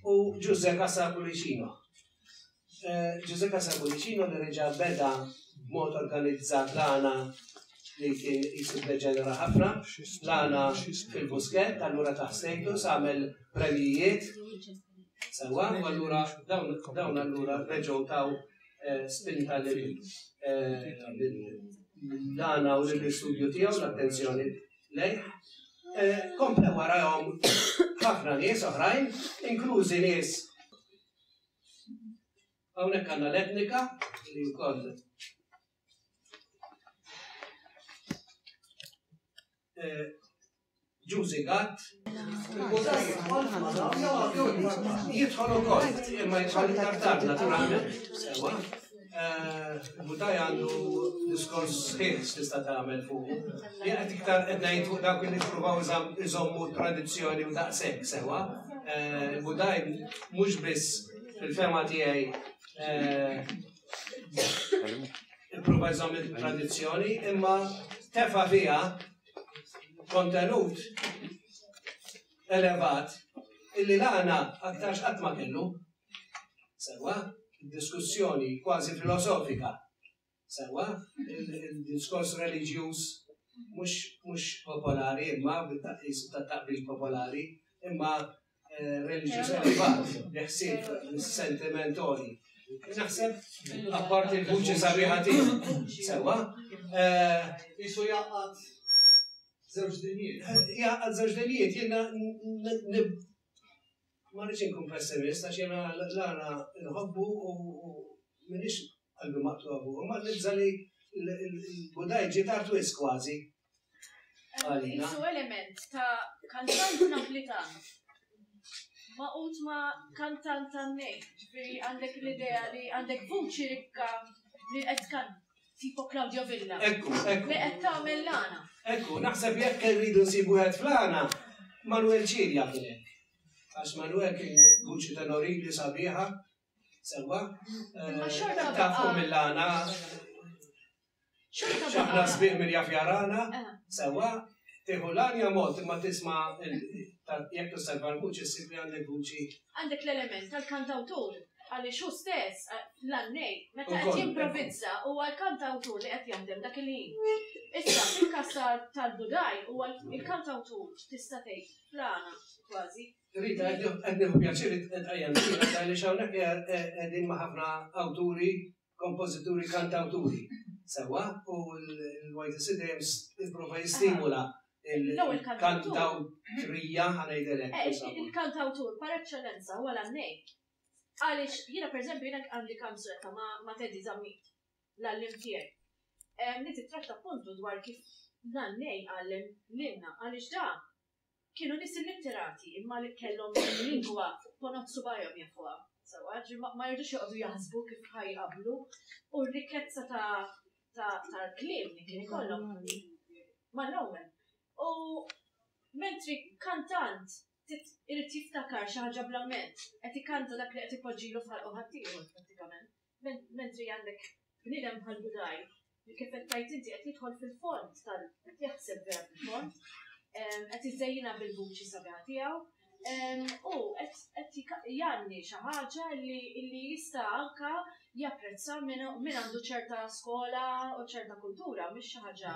u Giuseppe Casa Pulicino. Giuseppe Casa Pulicino li reġa' beda b'mod organizzat l-għana li kien jisu deġenera ħafna, lana fil-busket, allura taħsejtu, samel premjijiet, sewa, u allura dawn allura reġgħu taw eh, spinta li eh, lana u l-istudju tiegħu l-attenzjoni lejh. Eh, komple warahom ħafna nies oħrajn, inklużi nies Hawnhekk għandna l-etnika li wkoll Ġużi Gatt, jidħol u koll, imma jidħol iktar tard naturalment. Budaj għandu diskors sħiħ tista' tagħmel fuq. Jaqgħet iktar qed ngħid fuq dawk li nippruvaw iżommu tradizzjoni u daqshekk sewa. Budaj mhux biss fil-fema tiegħi Prova jżomm il-tradizzjoni, imma tefa fija kontenut elevat illi l-għana aktarx għatma kellu. Sewa, diskussjoni kważi filosofika. Sewa, il-diskors religjuż mux popolari, imma bil-taqis ta' taqbil popolari, imma reliġjuż elevat li ħsieb sentimentoli. Naħseb, apparti l-vuċi sabiħa tiegħu, sewa, eh, jisu jaqqat żewġ dinjiet. Jaqqat żewġ dinjiet, jiena ma rridx inkun pessimist għax jiena l-għana nħobbu u minix qalbi maqtu għabu, ma nibża li l-budaj ġiet artwis kważi Jisu element ta' kantant naplitan. Ma' ut ma' kantant ta' nej, ġviri għandek l-idea li għandek vuċi rikka li qed kan tipo Claudio Villa. Ekku, ekku. Li qed tagħmel lana. Ekku, naħseb jekk irridu nsibu għed flana, Manuel Ċirja kien hekk. Għax Manuel kien vuċi tenorili sabiħa, Sewa, imma xorta tafu mill-għana. Xorta xorta sbiq minn jaf jarana, eh. sewa, tiħu l-għanja mod imma tisma jek t-salva l-vuċi s-sib li għandek vuċi. Għandek l-element tal-kantawtur għalli xu stess eh, l-għannej, meta għet jimprovizza u għal-kantawtur li għet jamdem dak il-ħin. Issa, fil-kassa tal-budaj u għal-kantawtur tista' tgħid plana kważi Rita, qed nieħu pjaċir li qed tqajjem sira għaliex hawnhekk qegħdin ma' ħafna awturi, kompożituri, kantawturi. Sewwa, u l-YTC dejjem jipprova jistimula il-kantawtrija ħanejdilek. Il-kantawtur par eċċellenza huwa l-għannej. Għaliex jiena pereżempju jiena għandi kanzunetta ma' Teddy Zammit, l-għallim tiegħi. Niti tratta puntu dwar kif l-għannej għallem lilna għaliex da Kienu nies illitterati imma li kellhom il-lingwa fuq ponot subgħajhom jafuha sewwa, ġifieri ma ma jridux joqogħdu jaħsbu kif ħa jqabblu, u r-rikkezza ta' ta' tal-kliem li kien ikollhom mal-ewwel. U mentri kantant trid irid jiftakar xi ħaġa bl-amment, qed ikanta dak li qed ipoġġilu f'ħalqu ħaddieħor prattikament. Mentri għandek bniedem bħal Budaj li kif qed tgħid inti qed jidħol fil-fond tal qed jaħseb vera fil-fond, ehm, qed iżejjina bil-vuċi sabiħa tiegħu, ehm, u qed janni xi ħaġa li jista' anka japprezza minn għandu ċerta skola u ċerta kultura mhix xi ħaġa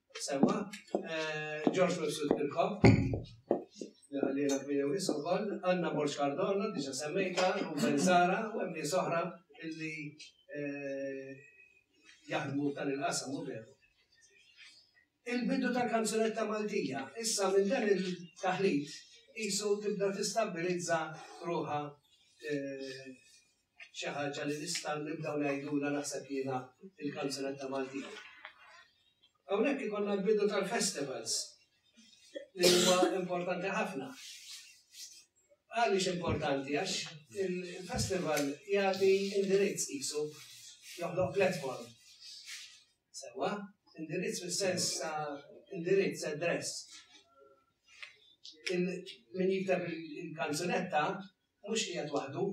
Sewa, George Wilson Tilkom, li għallina kmini u jisu kol, għanna Borġ Cardona, diġa semmejta, u Benzara, u għemni soħra illi eh, jaħdmu tal il-qasam u veru. Il-bidu tal-kanzunetta Maltija, issa minn dan il-taħlit, jisu tibda tistabilizza ruħa eh, xi ħaġa li nista' nibdew ngħidulha naħseb jiena il-kanzunetta Maltija. Hawnhekk ikollna l-bidu tal-festivals li huwa importanti ħafna. Għaliex importanti għax il-festival jagħti indirizz qisu joħloq platform. Sewa, indirizz fis-sens ta' indirizz address. Min jikteb il-kanzunetta mhux qiegħed waħdu,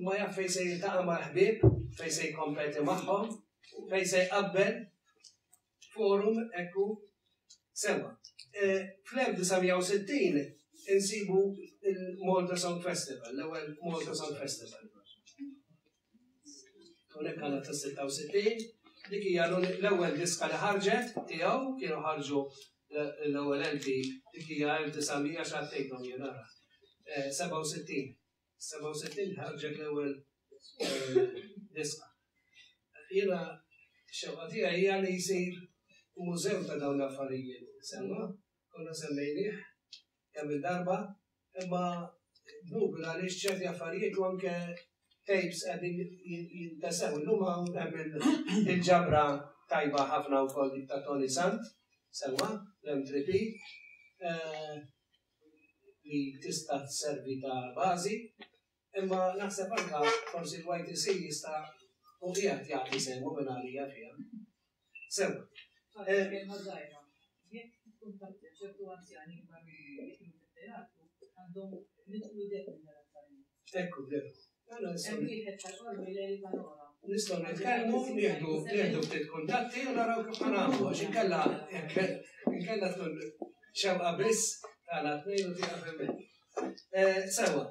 imma jaf fejn se jiltaqa' mal-ħbieb, fejn se jkompeti magħhom, fejn se jqabbel forum ekku sewa. E, Fl-1960 insibu il-Malta Sound Festival, l-ewwel Malta Sound Festival. Unek għana ta' 66, dik hija l-ewwel diska li ħarġet tiegħu kienu ħarġu l-ewwel enti dik hija 1900 xattejthom jien ara. 67. 67 ħarġet l-ewwel diska. Jiena xewqa tiegħi hija li jsir mużew ta' dawn l-affarijiet. Semma, konna semmejnieh kemm il-darba, imma dnubna għaliex ċerti affarijiet u anke tapes qegħdin jintesew. Illum hawn hemm il-ġabra tajba ħafna wkoll dik ta' Tony Sant, sewa, l-M3P, eh, li tista' servi ta' bażi Imma naħseb anka forsi l-YTC jista' u qiegħed jagħti sejmu minn għalija fiha. Sewa. Ekku, veru. Nistgħu nitkellmu, nieħdu nieħdu ftit kuntatti u naraw kif nagħmlu għax inkella inkella tkun xewqa biss tagħna tnejn u tiegħek Eh, sewa,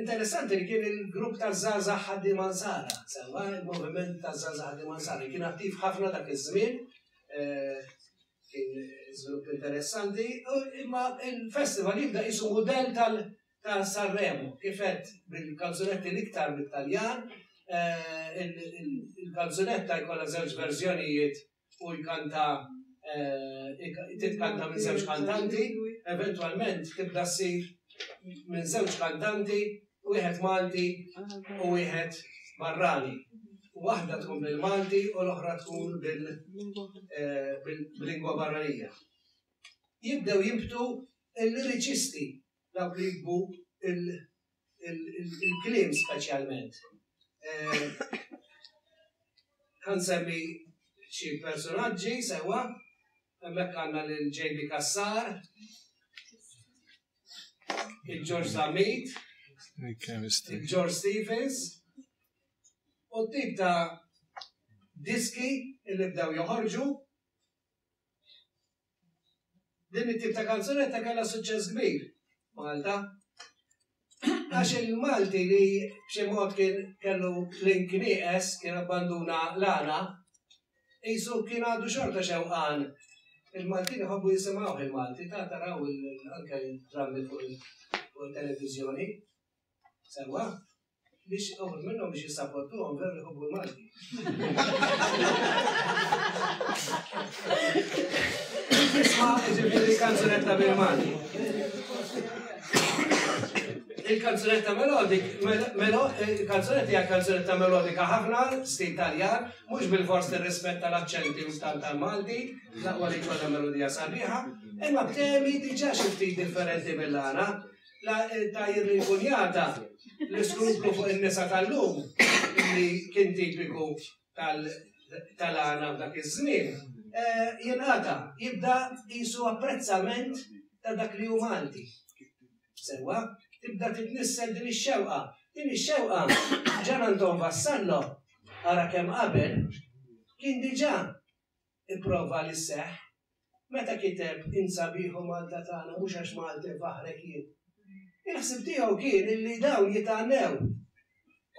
interessanti li kien il-grupp ta' Zaza Ħaddi Mansara, sewa, il-moviment ta' Zaza Ħaddi Mansara, kien attiv ħafna dak iż-żmien, eh, kien żvilupp interessanti, imma il-festival jibda jisu model tal- ta' Sanremo, kifet bil-kanzunetti l-iktar mit-Taljan, eh, il-kanzunetta jkollha żewġ verżjonijiet u jkanta titkanta minn żewġ kantanti, eventwalment tibda ssir minn żewġ kantanti, wieħed Malti u wieħed barrani. Waħda tkun bil-Malti u l-oħra tkun bil-lingwa barranija. Jibdew jibtu l-liriċisti dawk li jikbu il-klim speċjalment. Għansemmi eh, xi personaġġi sewa, hemmhekk għandna lil JB Kassar, il-George Zammit, il-George Stevens, u t-tip ta' diski li bdew joħorġu Din it-tip ta' kanzunetta kellha suċċess kbir Malta. Għax il-Malti li b'xi mod kien kellu link nieqes kien abbanduna l-għana, jisu kien għadu xorta xewqan. Il-Maltin iħobbu jisimaw il-Malti, ta' taraw anke il-drammi fuq il-televizjoni. Sewa, Biex uħud minnhom biex jissapportuhom veru jħobbu l-Malti. Isma' ġifieri kanzunetta bil-Malti. Il-kanzunetta melodik, il-kanzunetta hija kanzunetta melodika ħafna, stil Taljan, mhux bil-fors tirrispetta l-aċċenti u stal tal-Malti, laqwa li jkollha melodija sabiħa, imma b'temi diġà xi ftit differenti mill-għana. La ta' jirrinkunjata l-iskruplu fuq in-nisa tal-lum li kien tipiku tal-għana f'dak iż-żmien, eh, jingħata jibda jisu apprezzament ta' dak li hu Malti. Sewa, tibda titnissel din ix-xewqa. Din ix-xewqa ġan Anton Vassallo ara kemm qabel kien diġà Ipprova li sseħħ. Meta kiteb Int Sabiħ u Malta Tagħna mhux għax Malti nfaħħrek jien. Il-ħsieb tiegħu kien illi dawn jitgħannew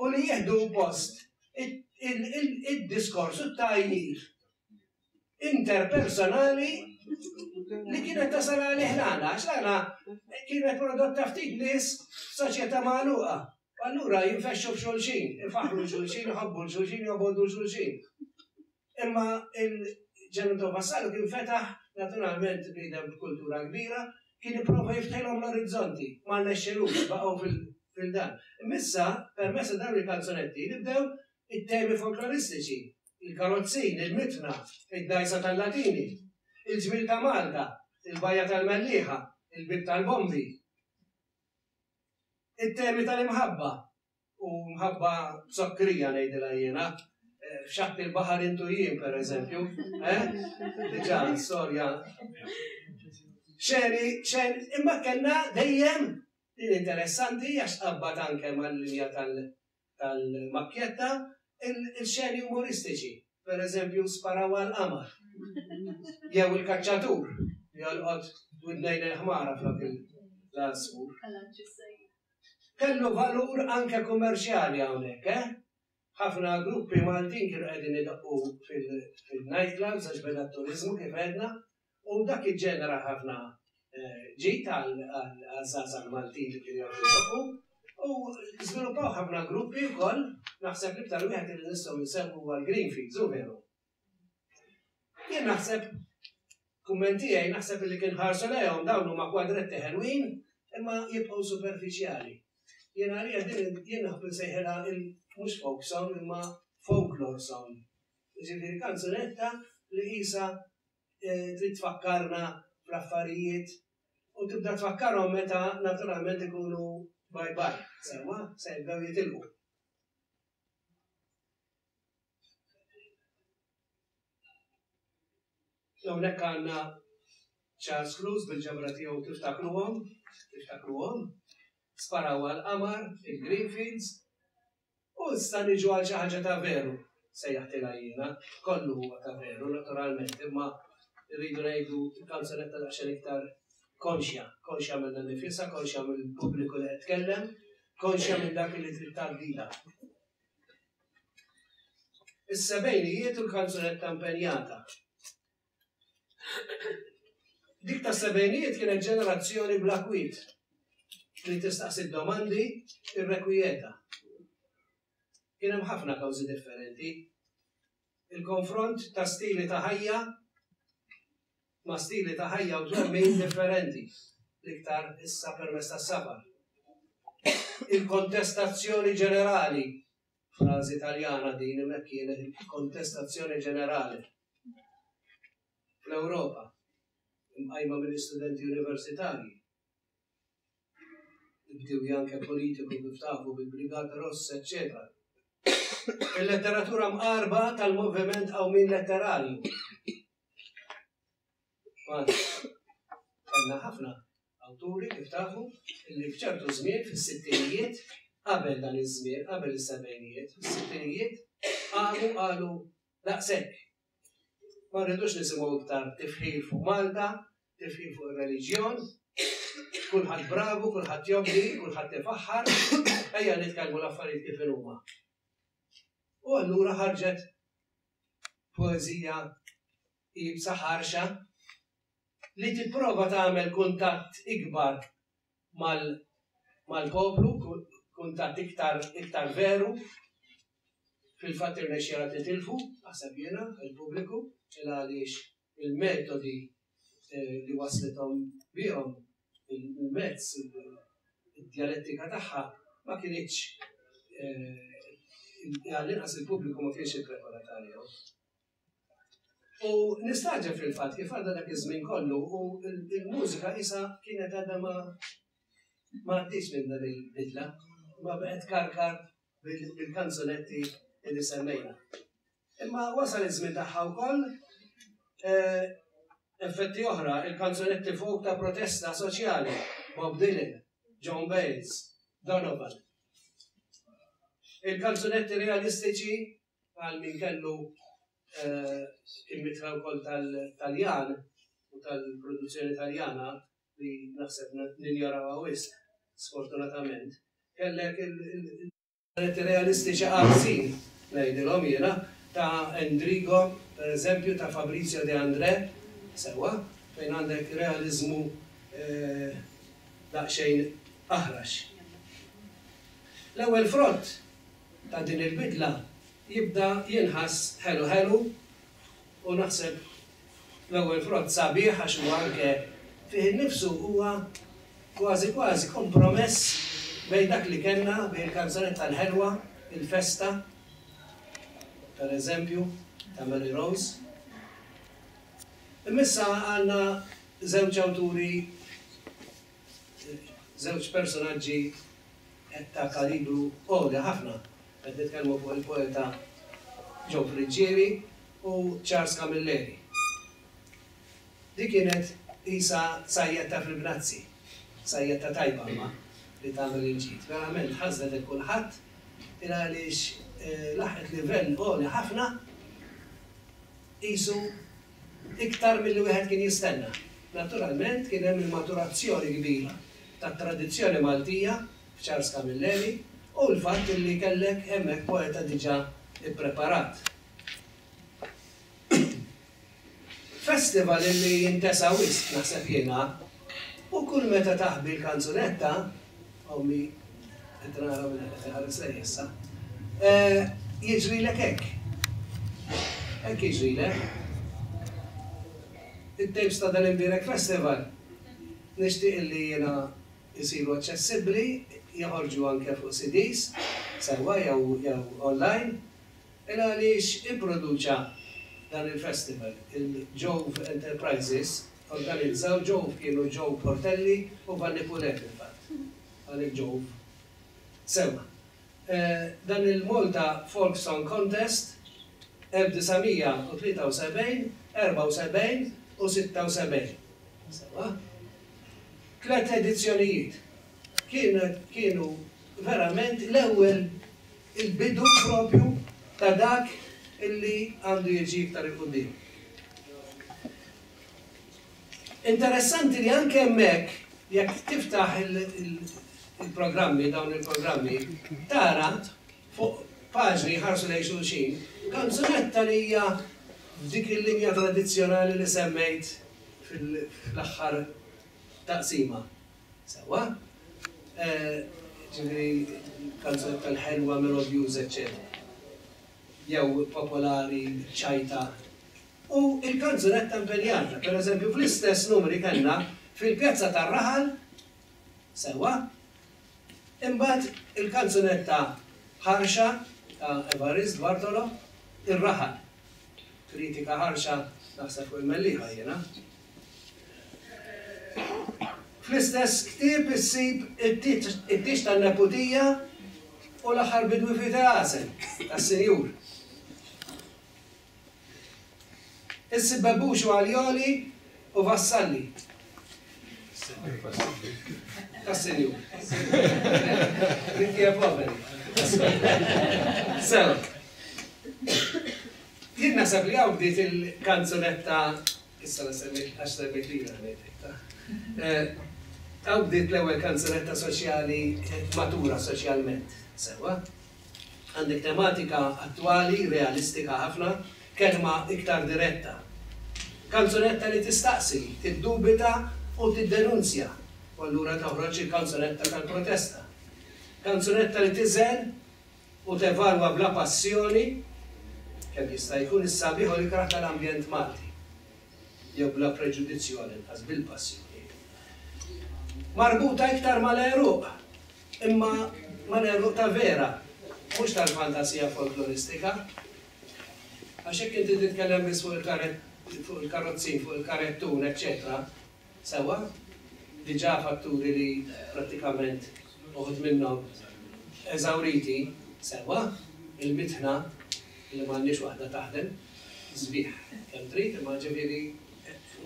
u li jieħdu post id-diskors u t-tgħajjir interpersonali li kienet tasal għalih l-għana, għax l-għana kienet prodotta ftit nies f'soċjetà magħluqa. U allura jinfexxu f'xulxin, ifaħħru l xulxin, iħobbu l xulxin, jobogħdu l xulxin. Imma il-Ġenitò Vassallo kien fetaħ naturalment bniedem b'kultura kbira, kien ipprova jiftħilhom l-orizzonti, ma rnexxelux, baqgħu fil-dan. Imma issa, permezz ta' dawn il-kanzunetti, nibdew it-temi folkloristiċi, il-karozzin, il-mitna, id-dajsa tal-Latini, il-ġmil ta' Malta, il-bajja tal-Mellieħa, il-bib tal-Bombi, It-temi tal-imħabba u mħabba zokkrija ngħidilha jiena, eh, xatt il-baħar intu jien pereżempju, eh? Diġà storja. Xeri, xeri, imma kellna dejjem din interessanti għax qabba anke mal-linja tal- tal-makkjetta, il-xeni umoristiċi, pereżempju Sparaw għall-Qamar, jew il-kaċċatur li jolqot widnejn il-ħmara flok il-żgur. Kellu valur anke kummerċjali hawnhekk, eh? ħafna gruppi Maltin kienu qegħdin idaqqu fil-nightclubs għax beda t-turizmu kif għedna, u dak iġġenera ħafna ġid għaż-żgħażagħ Maltin li kienu jgħixu f'Boko, u żviluppaw ħafna gruppi wkoll, naħseb l-iktar wieħed li nistgħu nsemmu huwa l-Greenfields, hu veru. Jien naħseb kumment tiegħi naħseb li kien ħarsu lejhom dawn huma kwadretti ħelwin imma jibqgħu superfiċjali. Jien għalija din jien naħbu nsejħilha mhux folk song imma folklore song. Ġifieri kanzunetta li jisa trid tfakkarna fl-affarijiet u tibda tfakkarhom meta naturalment ikunu bye bye, sewwa, se jibdew jitilqu. Hawnhekk għandna Charles Cruz bil-ġemra tiegħu tiftakruhom, tiftakruhom, sparaw għall-qamar, il-Greenfields, U issa niġu għal xi ħaġa ta' veru, sejjaħtilha jiena, kollu huwa ta' veru naturalment, imma rridu ngħidu kanzunetta daqsxejn iktar konxja, konxja minnha nnifisha, konxja mill-pubbliku li qed tkellem, konxja minn dak li trid tgħaddilha. Is-sebgħinijiet u l-kanzunetta impenjata. Dik ta' sebenijiet kienet ġenerazzjoni bla kwit li tistaqsi domandi irrekwieta. Kien hemm ħafna kawżi differenti. Il-konfront ta' stili ta' ħajja ma' stili ta' ħajja u twemmin differenti l-iktar issa permess tas-sabar. Il-kontestazzjoni ġenerali Frażi Taljana din imma hekk kienet il-kontestazzjoni ġenerali fl-Ewropa imqajma mill-istudenti universitarji. Ibdew janke politiku kif tafu bil-Brigata Ross, eccetera. Il-letteratura mqarba tal-moviment qawmin letterali. Kellna ħafna awturi kif tafu li f'ċertu żmien fis-sittinijiet qabel dan iż-żmien, qabel is-sebgħinijiet, fis-sittinijiet qamu qalu daqshekk. Ma rridux nisimgħu iktar tifħir fuq Malta, tifħir fuq ir-reliġjon, kulħadd bravu, kulħadd jobdi, kulħadd ifaħħar, ejja nitkellmu l-affarijiet kif huma. U allura ħarġet poeżija iebsa ħarxa li tipprova tagħmel kuntatt ikbar mal-poplu, kuntatt iktar veru, fil-fatt irnexxielha titilfu, naħseb jiena, il-pubbliku, għaliex il-metodi li waslithom bihom il-mezz, id-djalettika tagħha ma kinitx għall-inqas il-pubbliku ma kienx ippreparat għalihom. U nistaġa fil-fatt kif għadha dak iż-żmien kollu u l-mużika isa kienet għadha ma ma għaddix minn dan il-bidla, ma bqgħet karkar bil-kanzunetti li semmejna. Imma wasal iż-żmien tagħha wkoll eh, effetti oħra, il-kanzunetti fuq ta' protesta soċjali, Bob Dylan, John Baez, Donovan. Il-kanzunetti realistiċi Bħal min kellu il-mitħla wkoll tal-Taljan u tal-produzzjoni Taljana, li naħseb ninjorawha wisq, sfortunatament, kellek il. Portretti realistiċi qarsin, ngħidilhom jiena, ta' Endrigo, pereżempju, ta' Fabrizio De Andrè, sewwa, fejn għandek realiżmu daqsxejn aħrax. L-ewwel frott ta' din il-bidla jibda jinħass ħelu ħelu u naħseb l-ewwel frott sabiħ għax huwa anke fih innifsu huwa kważi kważi kompromess bejn dak li kellna bejn il-kanzonetta l-ħelwa Il-Festa per eżempju ta' Mary Rose. Imma issa għandna żewġ awturi żewġ personaġġi ta' kalibru għoli ħafna. Qed nitkellmu fuq il-poeta Joe Friggieri u Charles Camilleri. Din kienet qisha sajjetta fil-grazzi, sajjetta tajba imma li tagħmel il-ġid. Verament ħażnet lil kulħadd il għaliex laħqet livell għoli ħafna qisu Iktar milli wieħed kien jistenna, naturalment kien hemm il-maturazzjoni kbira tat-tradizzjoni Maltija f'Charles Camilleri u l-fatt li kellek hemmhekk poeta diġà ippreparat. Festival li jintesa wisq, naħseb jiena, u kull meta taħbi l-kanzunetta Ommi, qed nara minn hekk qed iħares lejja issa. Eh, jiġrilek hekk. Hekk jiġrilek. It-tapes ta' dal-imbierek festival nixtieq li jiena jsiru aċċessibbli, joħorġu anke fuq CDs, sewwa jew online, Era għaliex ipproduċa dan il-festival, il-Jove Enterprises organizzaw Jove kienu Joe Portelli u Vanni Punet il-fatt. Għalhekk Jove. Sewwa. Dan il-Malta Folk Song Contest 1973, 74 u 76. Sewwa. Tliet edizzjonijiet. Kienet, kienu verament l-ewwel il-bidu proprju ta' dak li għandu jiġi iktar 'il quddiem. Interessanti li anke hemmhekk jekk tiftaħ il-programmi, dawn il-programmi, tara fuq paġni jħarsu lejn xulxin, kanzunetta li hija f'dik il-linja tradizzjonali li semmejt fl-aħħar taqsima. Sewwa? Jiġifieri l-kanzunetta l-ħelwa, melodjuża eċċetera. Jew popolari, ċajta. U l-kanzunetta impenjata. Per eżempju, fl-istess numri kellna Fil-pjazza tar-raħal, sewwa? Imbagħad il-kanzunetta ħarxa ta' Evarist Bartolo, Ir-raħal. Kritika ħarxa naħseb fuq il-mellieħa jiena. Fl-istess ktieb issib it-tieġ tan-neputija u l-aħħar bidwi f'Iteasen tas-Sinjur. Issib Bebbux u Aljoli u Vassalli tas-Sinjur. Rintiegħek wabel. Sew. Jien naħseb li hawn bdiet il-kanzunetta Issa la semmiek għax semmiek lili għalhekk ta' u bdiet l-ewwel kanzunetta soċjali matura soċjalment sewwa. Għandek tematika attwali, realistika ħafna, kelma iktar diretta. Kanzunetta li tistaqsi, tiddubita u tiddenunzja u allura toħroġ il-kanzunetta tal-protesta. Kanzunetta li tiżen u tevalwa bla passjoni kemm jista' jkun is-sabiħ u l-ikrah tal-ambjent Malti, jew bla preġudizzju għal inqas bil-passjoni, marbuta iktar mal-għeruq, imma mal-għeruq ta' vera, mhux tal-fantasija folkloristika. Għax jekk inti titkellem biss fuq il-karezzin, fuq il-karettun, eċċetera. sewwa, diġà fatturi li prattikament uħud minnhom eżawriti sewwa, il-mitħna li m'għandniex waħda taħdem sbieħ kemm trid imma ġifieri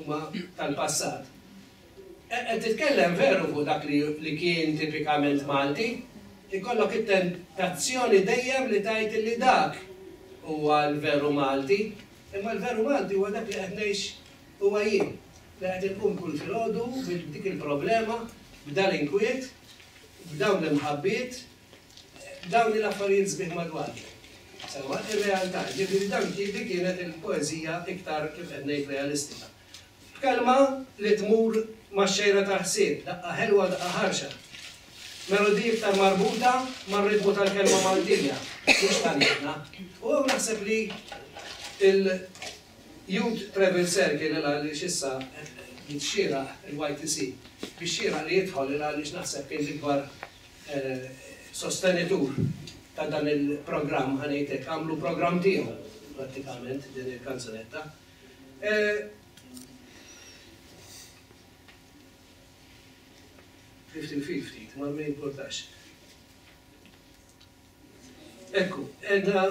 huma tal-passat. Qed titkellem veru fuq dak li kien tipikament Malti, ikollok it-tentazzjoni dejjem li tgħid li dak huwa l-veru Malti, imma l-veru Malti huwa dak li qed ngħix Huwa jien, li qed inqum kull filgħodu b'dik il-problema, b'dan l-inkwiet, b'dawn l-imħabbiet, b'dawn il-affarijiet sbieħ madwarni. Sewwa, ir-realtà, jiġifieri dan kien, dik kienet il-poeżija iktar, kif qed ngħid, realistika. B'kelma li tmur max-xejra tal-ħsieb, daqqa ħelwa, daqqa ħarxa. Melodija iktar marbuta mar-ritmu tal-kelma Maltija, mhux tal-ilna. U hawn naħseb li Youth Travel Circle il għaliex issa bdiet xieraq il-YTC biex xieraq li jidħol il għaliex naħseb kien l-ikbar sostenitur ta' dan il-programm ħa ngħid hekk għamlu programm tiegħu prattikament din il-kanzunetta. Fifty fifty, ma jimpurtax. Ekku, għedna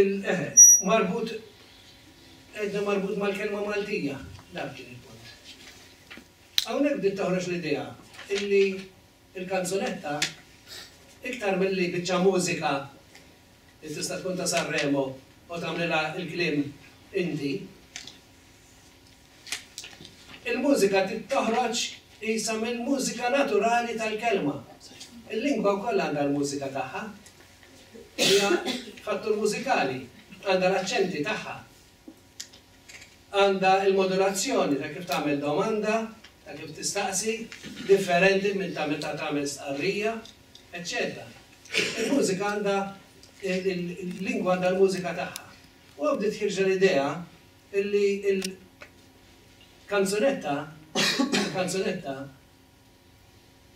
il, eħe, marbut, għedna marbut mal-kelma Maltija, dak kien il-punt. Hawnhekk bdiet toħroġ l-idea illi il-kanzunetta iktar milli biċċa mużika li tista' tkun ta' Sanremo u tagħmlilha l-kliem inti, Il-mużika trid toħroġ qisha mill-mużika naturali tal-kelma. Il-lingwa wkoll għandha l-mużika tagħha. Hija fattur mużikali, għandha l-aċċenti tagħha. Għandha l-modulazzjoni ta' kif tagħmel domanda, ta' kif tistaqsi, differenti minn ta' meta tagħmel stqarrija, eċċetera. Il-mużika għandha il-lingwa għandha l-mużika tagħha. U hawn bdiet ħirġa l-idea Illi l-kanzunetta, il-kanzunetta,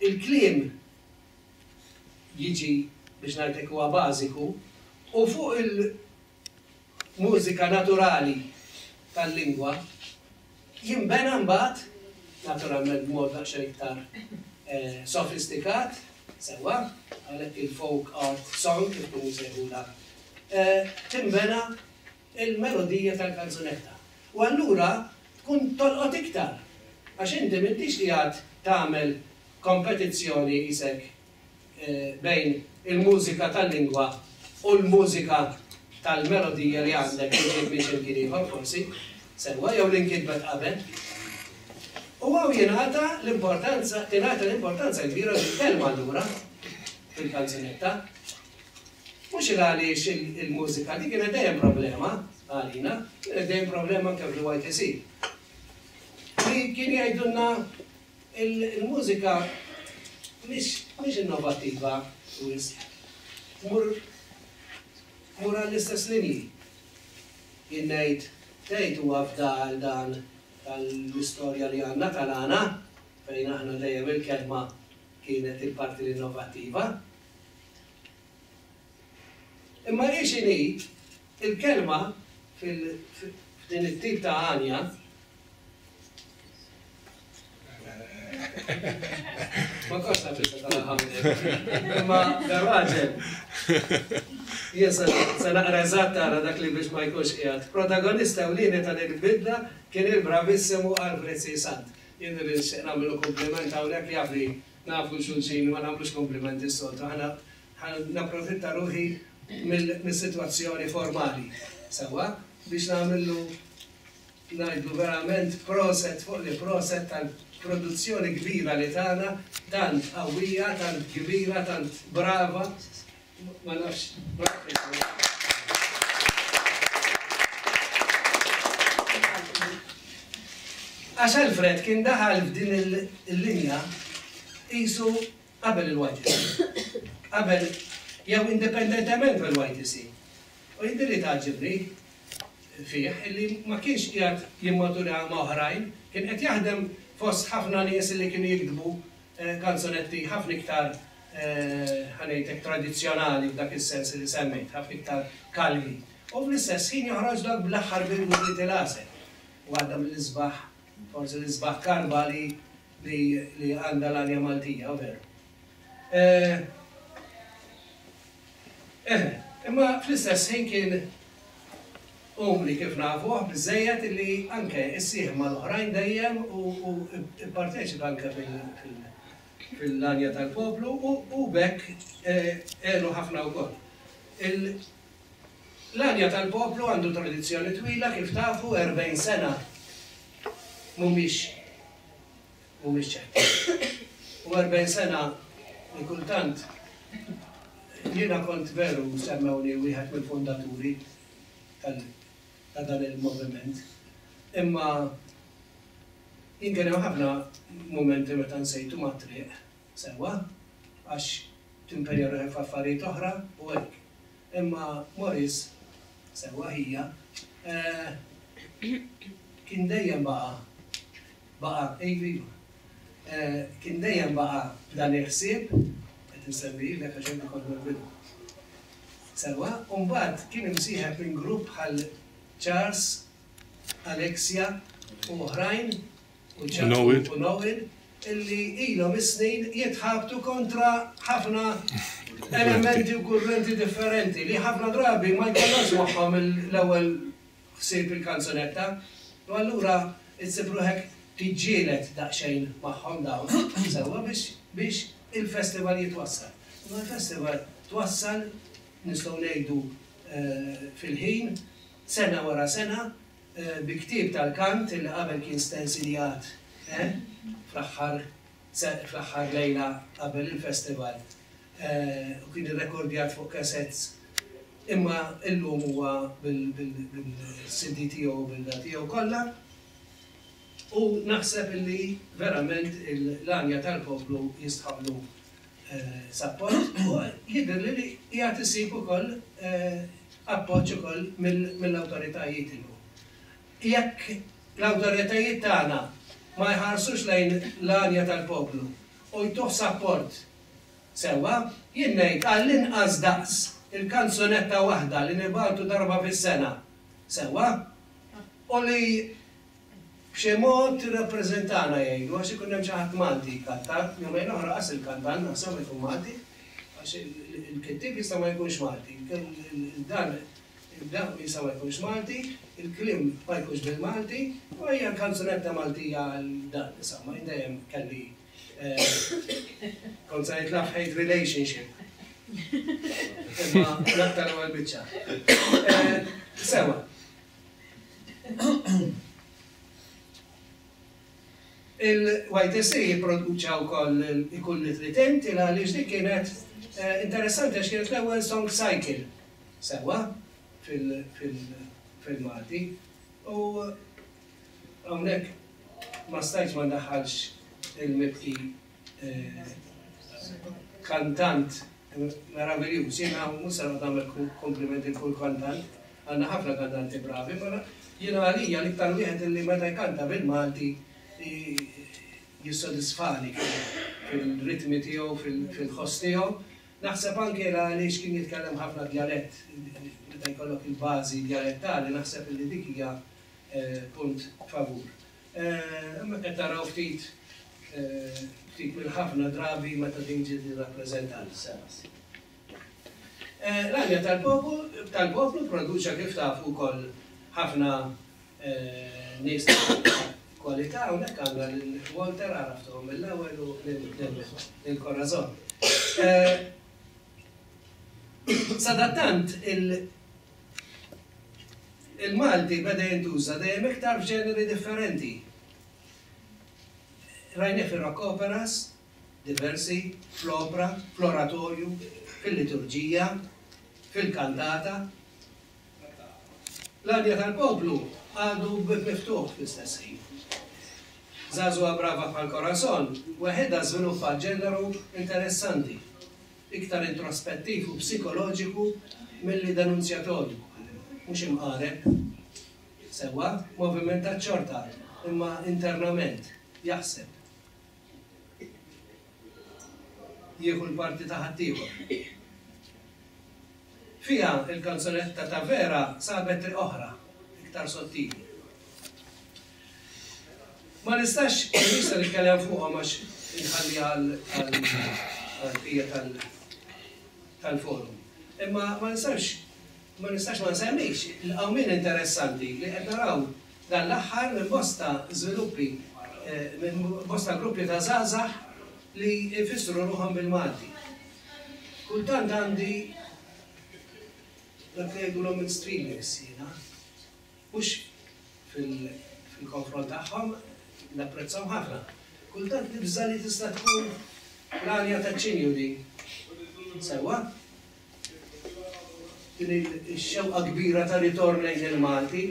il-kliem jiġi, biex ngħid hekk huwa bażiku, u fuq il-mużika naturali tal-lingwa jinbena mbagħad, naturalment b'mod daqsxejn iktar sofistikat, sewwa, għalhekk il-folk art song kif ikunu jsejħulha, tinbena il-melodija tal-kanzunetta u allura tkun tolqot iktar għax inti m'intix qiegħed tagħmel kompetizzjoni qisek bejn il-mużika tal-lingwa u l-mużika tal-melodija li għandek li ġiet minn x'imkien ieħor forsi sewwa jew li nkitbet qabel. U hawn jingħata l-importanza tingħata l-importanza kbira lill-kelma allura fil-kanzunetta. Mhux il għaliex il-mużika, din kienet dejjem problema għalina, kienet dejjem problema anke fl-YTC. Li kien jgħidulna il-mużika mhix innovattiva wisq. Mur mur għall-istess linji. Jien ngħid tgħid huwa fda għal dan tal-istorja li għandna tal-għana fejn aħna dejjem il-kelma kienet il-parti l-innovattiva, Imma hi x'inhi, il-kelma f'din it-tip ta' għanja, ma kontx naf kif se tagħlaq hawnhekk, imma dan raġel, jien se naqra eżatt ara dak li biex ma jkunx qiegħed, protagonista ewlieni ta' din il-bidla kien il-bravissimu Alfred C. Sant. Jien irrid nixtieq nagħmillu kumpliment hawnhekk, jaf li, Nafu xulxin u ma nagħmlux komplimenti s-soltu. Aħna ħa napprofitta ruħi mis-sitwazzjoni formali, sewwa, biex nagħmillu ngħidlu verament proset fuq l-proset tal-produzzjoni kbira li tana, tant qawwija, tant kbira, tant brava. Ma nafx. Għax Alfred kien daħal f'din il-linja qisu qabel il-YTC. Qabel jew indipendentement mill-YTC. U jidhirli tagħġibni fih illi ma kienx qiegħed jimmatura ma' oħrajn, kien qed jaħdem fost ħafna nies li kienu jiktbu Kanzunetti ħafna iktar, ħa ngħidlek, tradizzjonali f'dak is-sens li semmejt, ħafna iktar kalmi. U fl-istess ħin joħroġ dak bl-aħħar bidu Trid il-Għasel, waħda mill-isbaħ, forsi l-isbaħ karba li għandha l-arja Maltija, veru. Imma fl-istess ħin kien umli kif nafuh biżżejjed illi anke issieħeb mal-oħrajn dejjem u pparteċipa anke fil-għanja tal-poplu u b'hekk għenu ħafna wkoll. L-għanja tal-poplu għandu tradizzjoni twila kif tafu, 40 sena mhumiex mhumiex ċerti. U erbgħin sena li kultant jiena kont veru semmewni wieħed mill-fundaturi tal ta' dan il-moviment. Imma jien kien hemm ħafna mumenti meta nsejtu mat-triq sewwa għax timpenja ruħek f'affarijiet oħra u hekk. Imma Maurice, sewwa hija, eh, kien dejjem baqa' Baqa', iva, iva. Kien dejjem baqa' b'dan il-ħsieb, qed insemmi lilek għax inti kont mal-bidu, Selwa, u mbagħad kien imsieħeb minn grupp bħal Charles, Alexia u oħrajn, u Chuck u Noel, illi ilhom is-snin jitħabtu kontra ħafna elementi u kurrenti differenti li ħafna drabi ma jkollhomx magħhom l-ewwel ħsieb il-kanzunetta, u allura issib ruħek tiġġieled daqsxejn magħhom dawn sewwa biex biex il-festival jitwassal. Imma l-festival twassal, nistgħu ngħidu fil-ħin, sena wara sena, bi ktieb tal-kant illi qabel kien stensiljat fl-aħħar fl-aħħar lejla qabel il-festival. u kien irrekordjat fuq cassettes imma illum huwa bil-CD tiegħu u bil-da tiegħu kollha u naħseb illi verament l-għanja tal-poplu jistħoqqlu sapport u jidhirli li qiegħed isib ukoll appoġġ ukoll mill-awtoritajiet illum. Jekk l-awtoritajiet tagħna ma jħarsux lejn l-għanja tal-poplu u jtuh sapport. Sewwa, jien ngħid għall-inqas daqs il-kanzunetta waħda li nibagħtu darba fis-sena, sewwa, u li b'xi mod tirrappreżentana jgħidu għax ikun hemm xi ħadd Malti jkanta, jumejn oħra qas il-kantant naħseb ħa jkun Malti għax il-kittieb jista' ma jkunx Malti, dan Id-daqq jisa' ma jkunx Malti, il-kliem ma jkunx bil-Malti, u ejja l-kanzunetta Maltija għal dan, insomma, jien dejjem kelli kont se ngħid love-hate relationship. Imma l-aktar huwa l-biċċa. Sewa. Il-YTC jipproduċa wkoll ikun nitritent il għaliex dik kienet interessanti għax kienet l-ewwel song cycle sewwa fil-filmati u hawnhekk ma stajtx ma ndaħħalx il-mibki kantant meraviljuż. Jiena mhux se noqgħod nagħmel kumpliment lil kull kantant, għandna ħafna kantanti bravi, imma jiena għalija l-iktar wieħed li meta jkanta bil-Malti jissodisfani fir-ritmi tiegħu, fil-ħoss tiegħu, Naħseb anke era għaliex kien jitkellem ħafna djalett, meta jkollok il-bażi djalettali naħseb illi dik hija punt favur. Imma qed taraw ftit ftit mill-ħafna drabi meta din ġiet irrappreżentat. L-għanja tal-poplu pproduċa kif tafu wkoll ħafna Nies ta' kwalità hawnhekk għandna lil Walter għaraftuhom mill-ewwel u lil Corazon. Sadattant il-Malti beda jintuża dejjem iktar f'ġeneri differenti. Rajnieh fir-rock operas diversi, fl-opra, fl-oratorju, fil-liturġija, fil-kantata. Meta l-għanja tal-poplu għadu b'wieb miftuħ fl-istess ħin. Żagħżugħa brava bħal Corazon weħidha żviluppat ġeneru interessanti, iktar introspettiv u psikoloġiku milli denunzjatorju, mhux imqareb. Sewwa, movimentat xorta, imma internament, jaħseb. Jieħu l-parti ta' ħaddieħor. Fiha, il-kanzunetta ta' Vera sabet triq oħra, iktar sottili. Ma nistax, minix se nitkellem fuqhom għax inħalliha għall-bqija tal-forum. Imma ma nistax ma nistax ma nsemmix il-qawmien interessanti li qed naraw dan l-aħħar minn bosta żviluppi, minn bosta gruppi ta' żgħażagħ li jfissru ruħhom bil-Malti. Kultant għandi dak li jgħidulhom mainstreamers jiena. Mhux fil-konfront tagħhom, napprezzahom ħafna. Kultant nibża' li tista' tkun l-għanja taċ-ċinju din. Sewwa? Din ix-xewqa kbira ta' ritorn lejn il-Malti.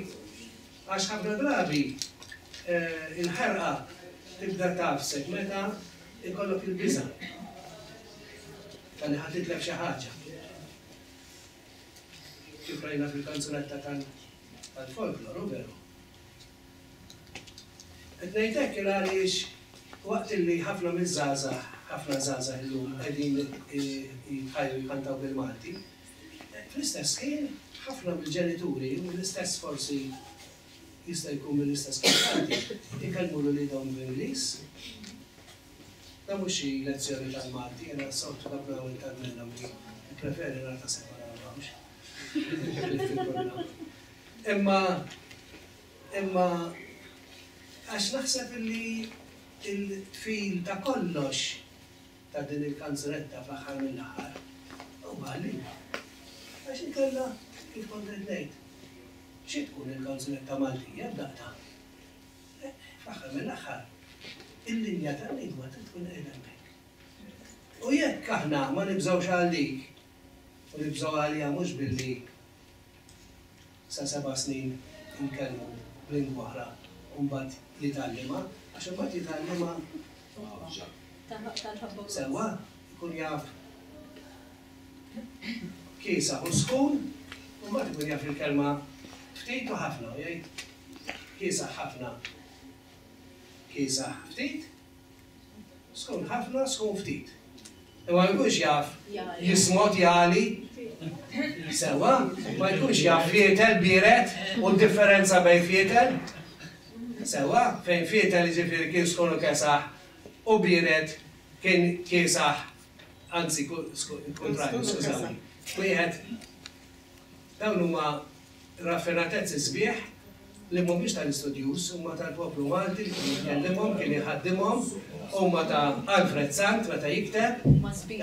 Għax ħafna drabi l-ħerqa tibda tagħfsek meta jkollok il-biża' talli ħa titlef xi ħaġa. Kif rajna fil-kanzunetta tal-folklor, hu veru. Qed ngħid hekk il għaliex waqt illi ħafna miż-żgħażagħ, ħafna żgħażagħ illum qegħdin jitħajru jkantaw bil-Malti, Fl-istess ħin, ħafna mill-ġenituri, u l-istess forsi jista' jkun mill-istess kandidati, ikellmu 'l uliedhom bl-Ingliż. Dan mhux xi lezzjoni tal-Malti, jiena s-soltu dak li nagħmel tant minnhom li nippreferi nagħta separata hawnx fil-Finlandja. Imma imma għax naħseb illi il-tfil ta' kollox, ta' din il-kanzunetta fl-aħħar mill-aħħar huma għalina. Għax inkella, kif kont qed ngħid, xi tkun il-kanzunetta Maltija b'daqtha? Fl-aħħar mill-aħħar, il-linja tal-lingwa trid tkun qiegħda hemmhekk. U jekk aħna ma nibżgħux għal dik, u nibżgħu għaliha mhux billi, sa seba' snin inkellmu b'lingwa oħra u mbagħad jitgħallimha għax imbagħad jitgħallimha f'ħaġa sewwa jkun jaf kiesaħ u sħun u mbagħad ikun jaf il-kelma ftit u ħafna u jgħid kiesaħ ħafna kiesaħ ftit. Skun ħafna, skun ftit. Imma jkunx jaf jismgħod jagħli sewwa, ma jkunx jaf fietel biered u d-differenza bejn fietel sewwa, fejn fietel jiġifieri kien skun u kesaħ u biered kien kiesaħ anzi kuntrarju skużawni. Wieħed dawn huma Raffinatezzi sbieħ li mhumiex tal-istudjuż, huma tal-poplu Malti li kien jitkellimhom, kien iħaddimhom, huma ta' Alfred Sant meta jikteb,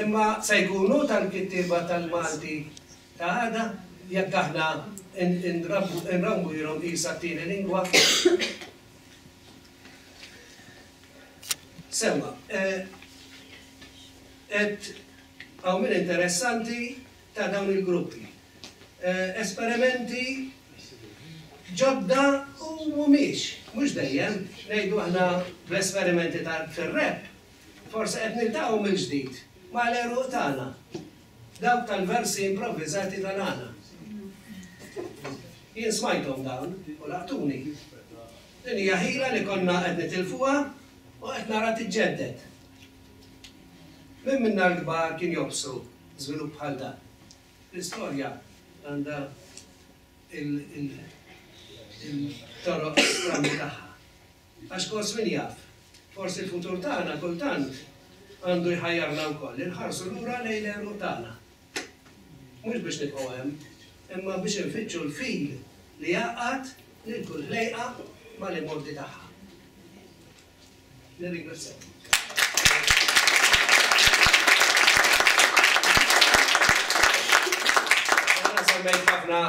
imma se jkunu tal-kittieba tal-Malti ta' għada jekk aħna nrawwilhom qisha t-tieni lingwa? Sewwa, qed hawn min interessanti. ta' dawn il-gruppi. Esperimenti ġodda u mhumiex, mhux dejjem, ngħidu aħna bl-esperimenti ta' fir-rap, forsi qed niltaqgħu mill-ġdid ma' l-għeruq tagħna, dawk tal-versi improvviżati ta' Nagħna. Jien smajthom dawn u laqtuni. Din hija ħila li konna qed nitilfuha u qed nara tiġġedded. Min minna l-kbar kien jobsru żvilupp bħal dan. L-istorja għandha il-toroq strani tagħha. Għax fors min jaf, forsi l-futur tagħna kultant għandu jħajjarna wkoll li nħarsu lura lejn l-għeruq tagħna. Mhux biex nibqgħu hemm, imma biex infittxu l-fil li jgħaqqad lil kull ħlejqa mal-imgħoddi tagħha. Nirringrazzjak. Għana semmejt ħafna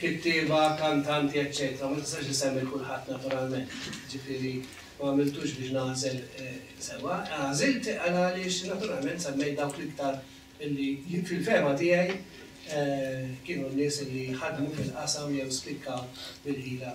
kittiba, kantanti, eccetera, ma tistax isemmi kulħadd naturalment. Ġifieri ma għamiltux biex nażel eh, sewa. Għażilt għaliex naturalment semmejt dawk l-iktar illi fil-fema tiegħi eh, kienu n-nies illi ħadmu fil-qasam jew spikkaw bil-ħila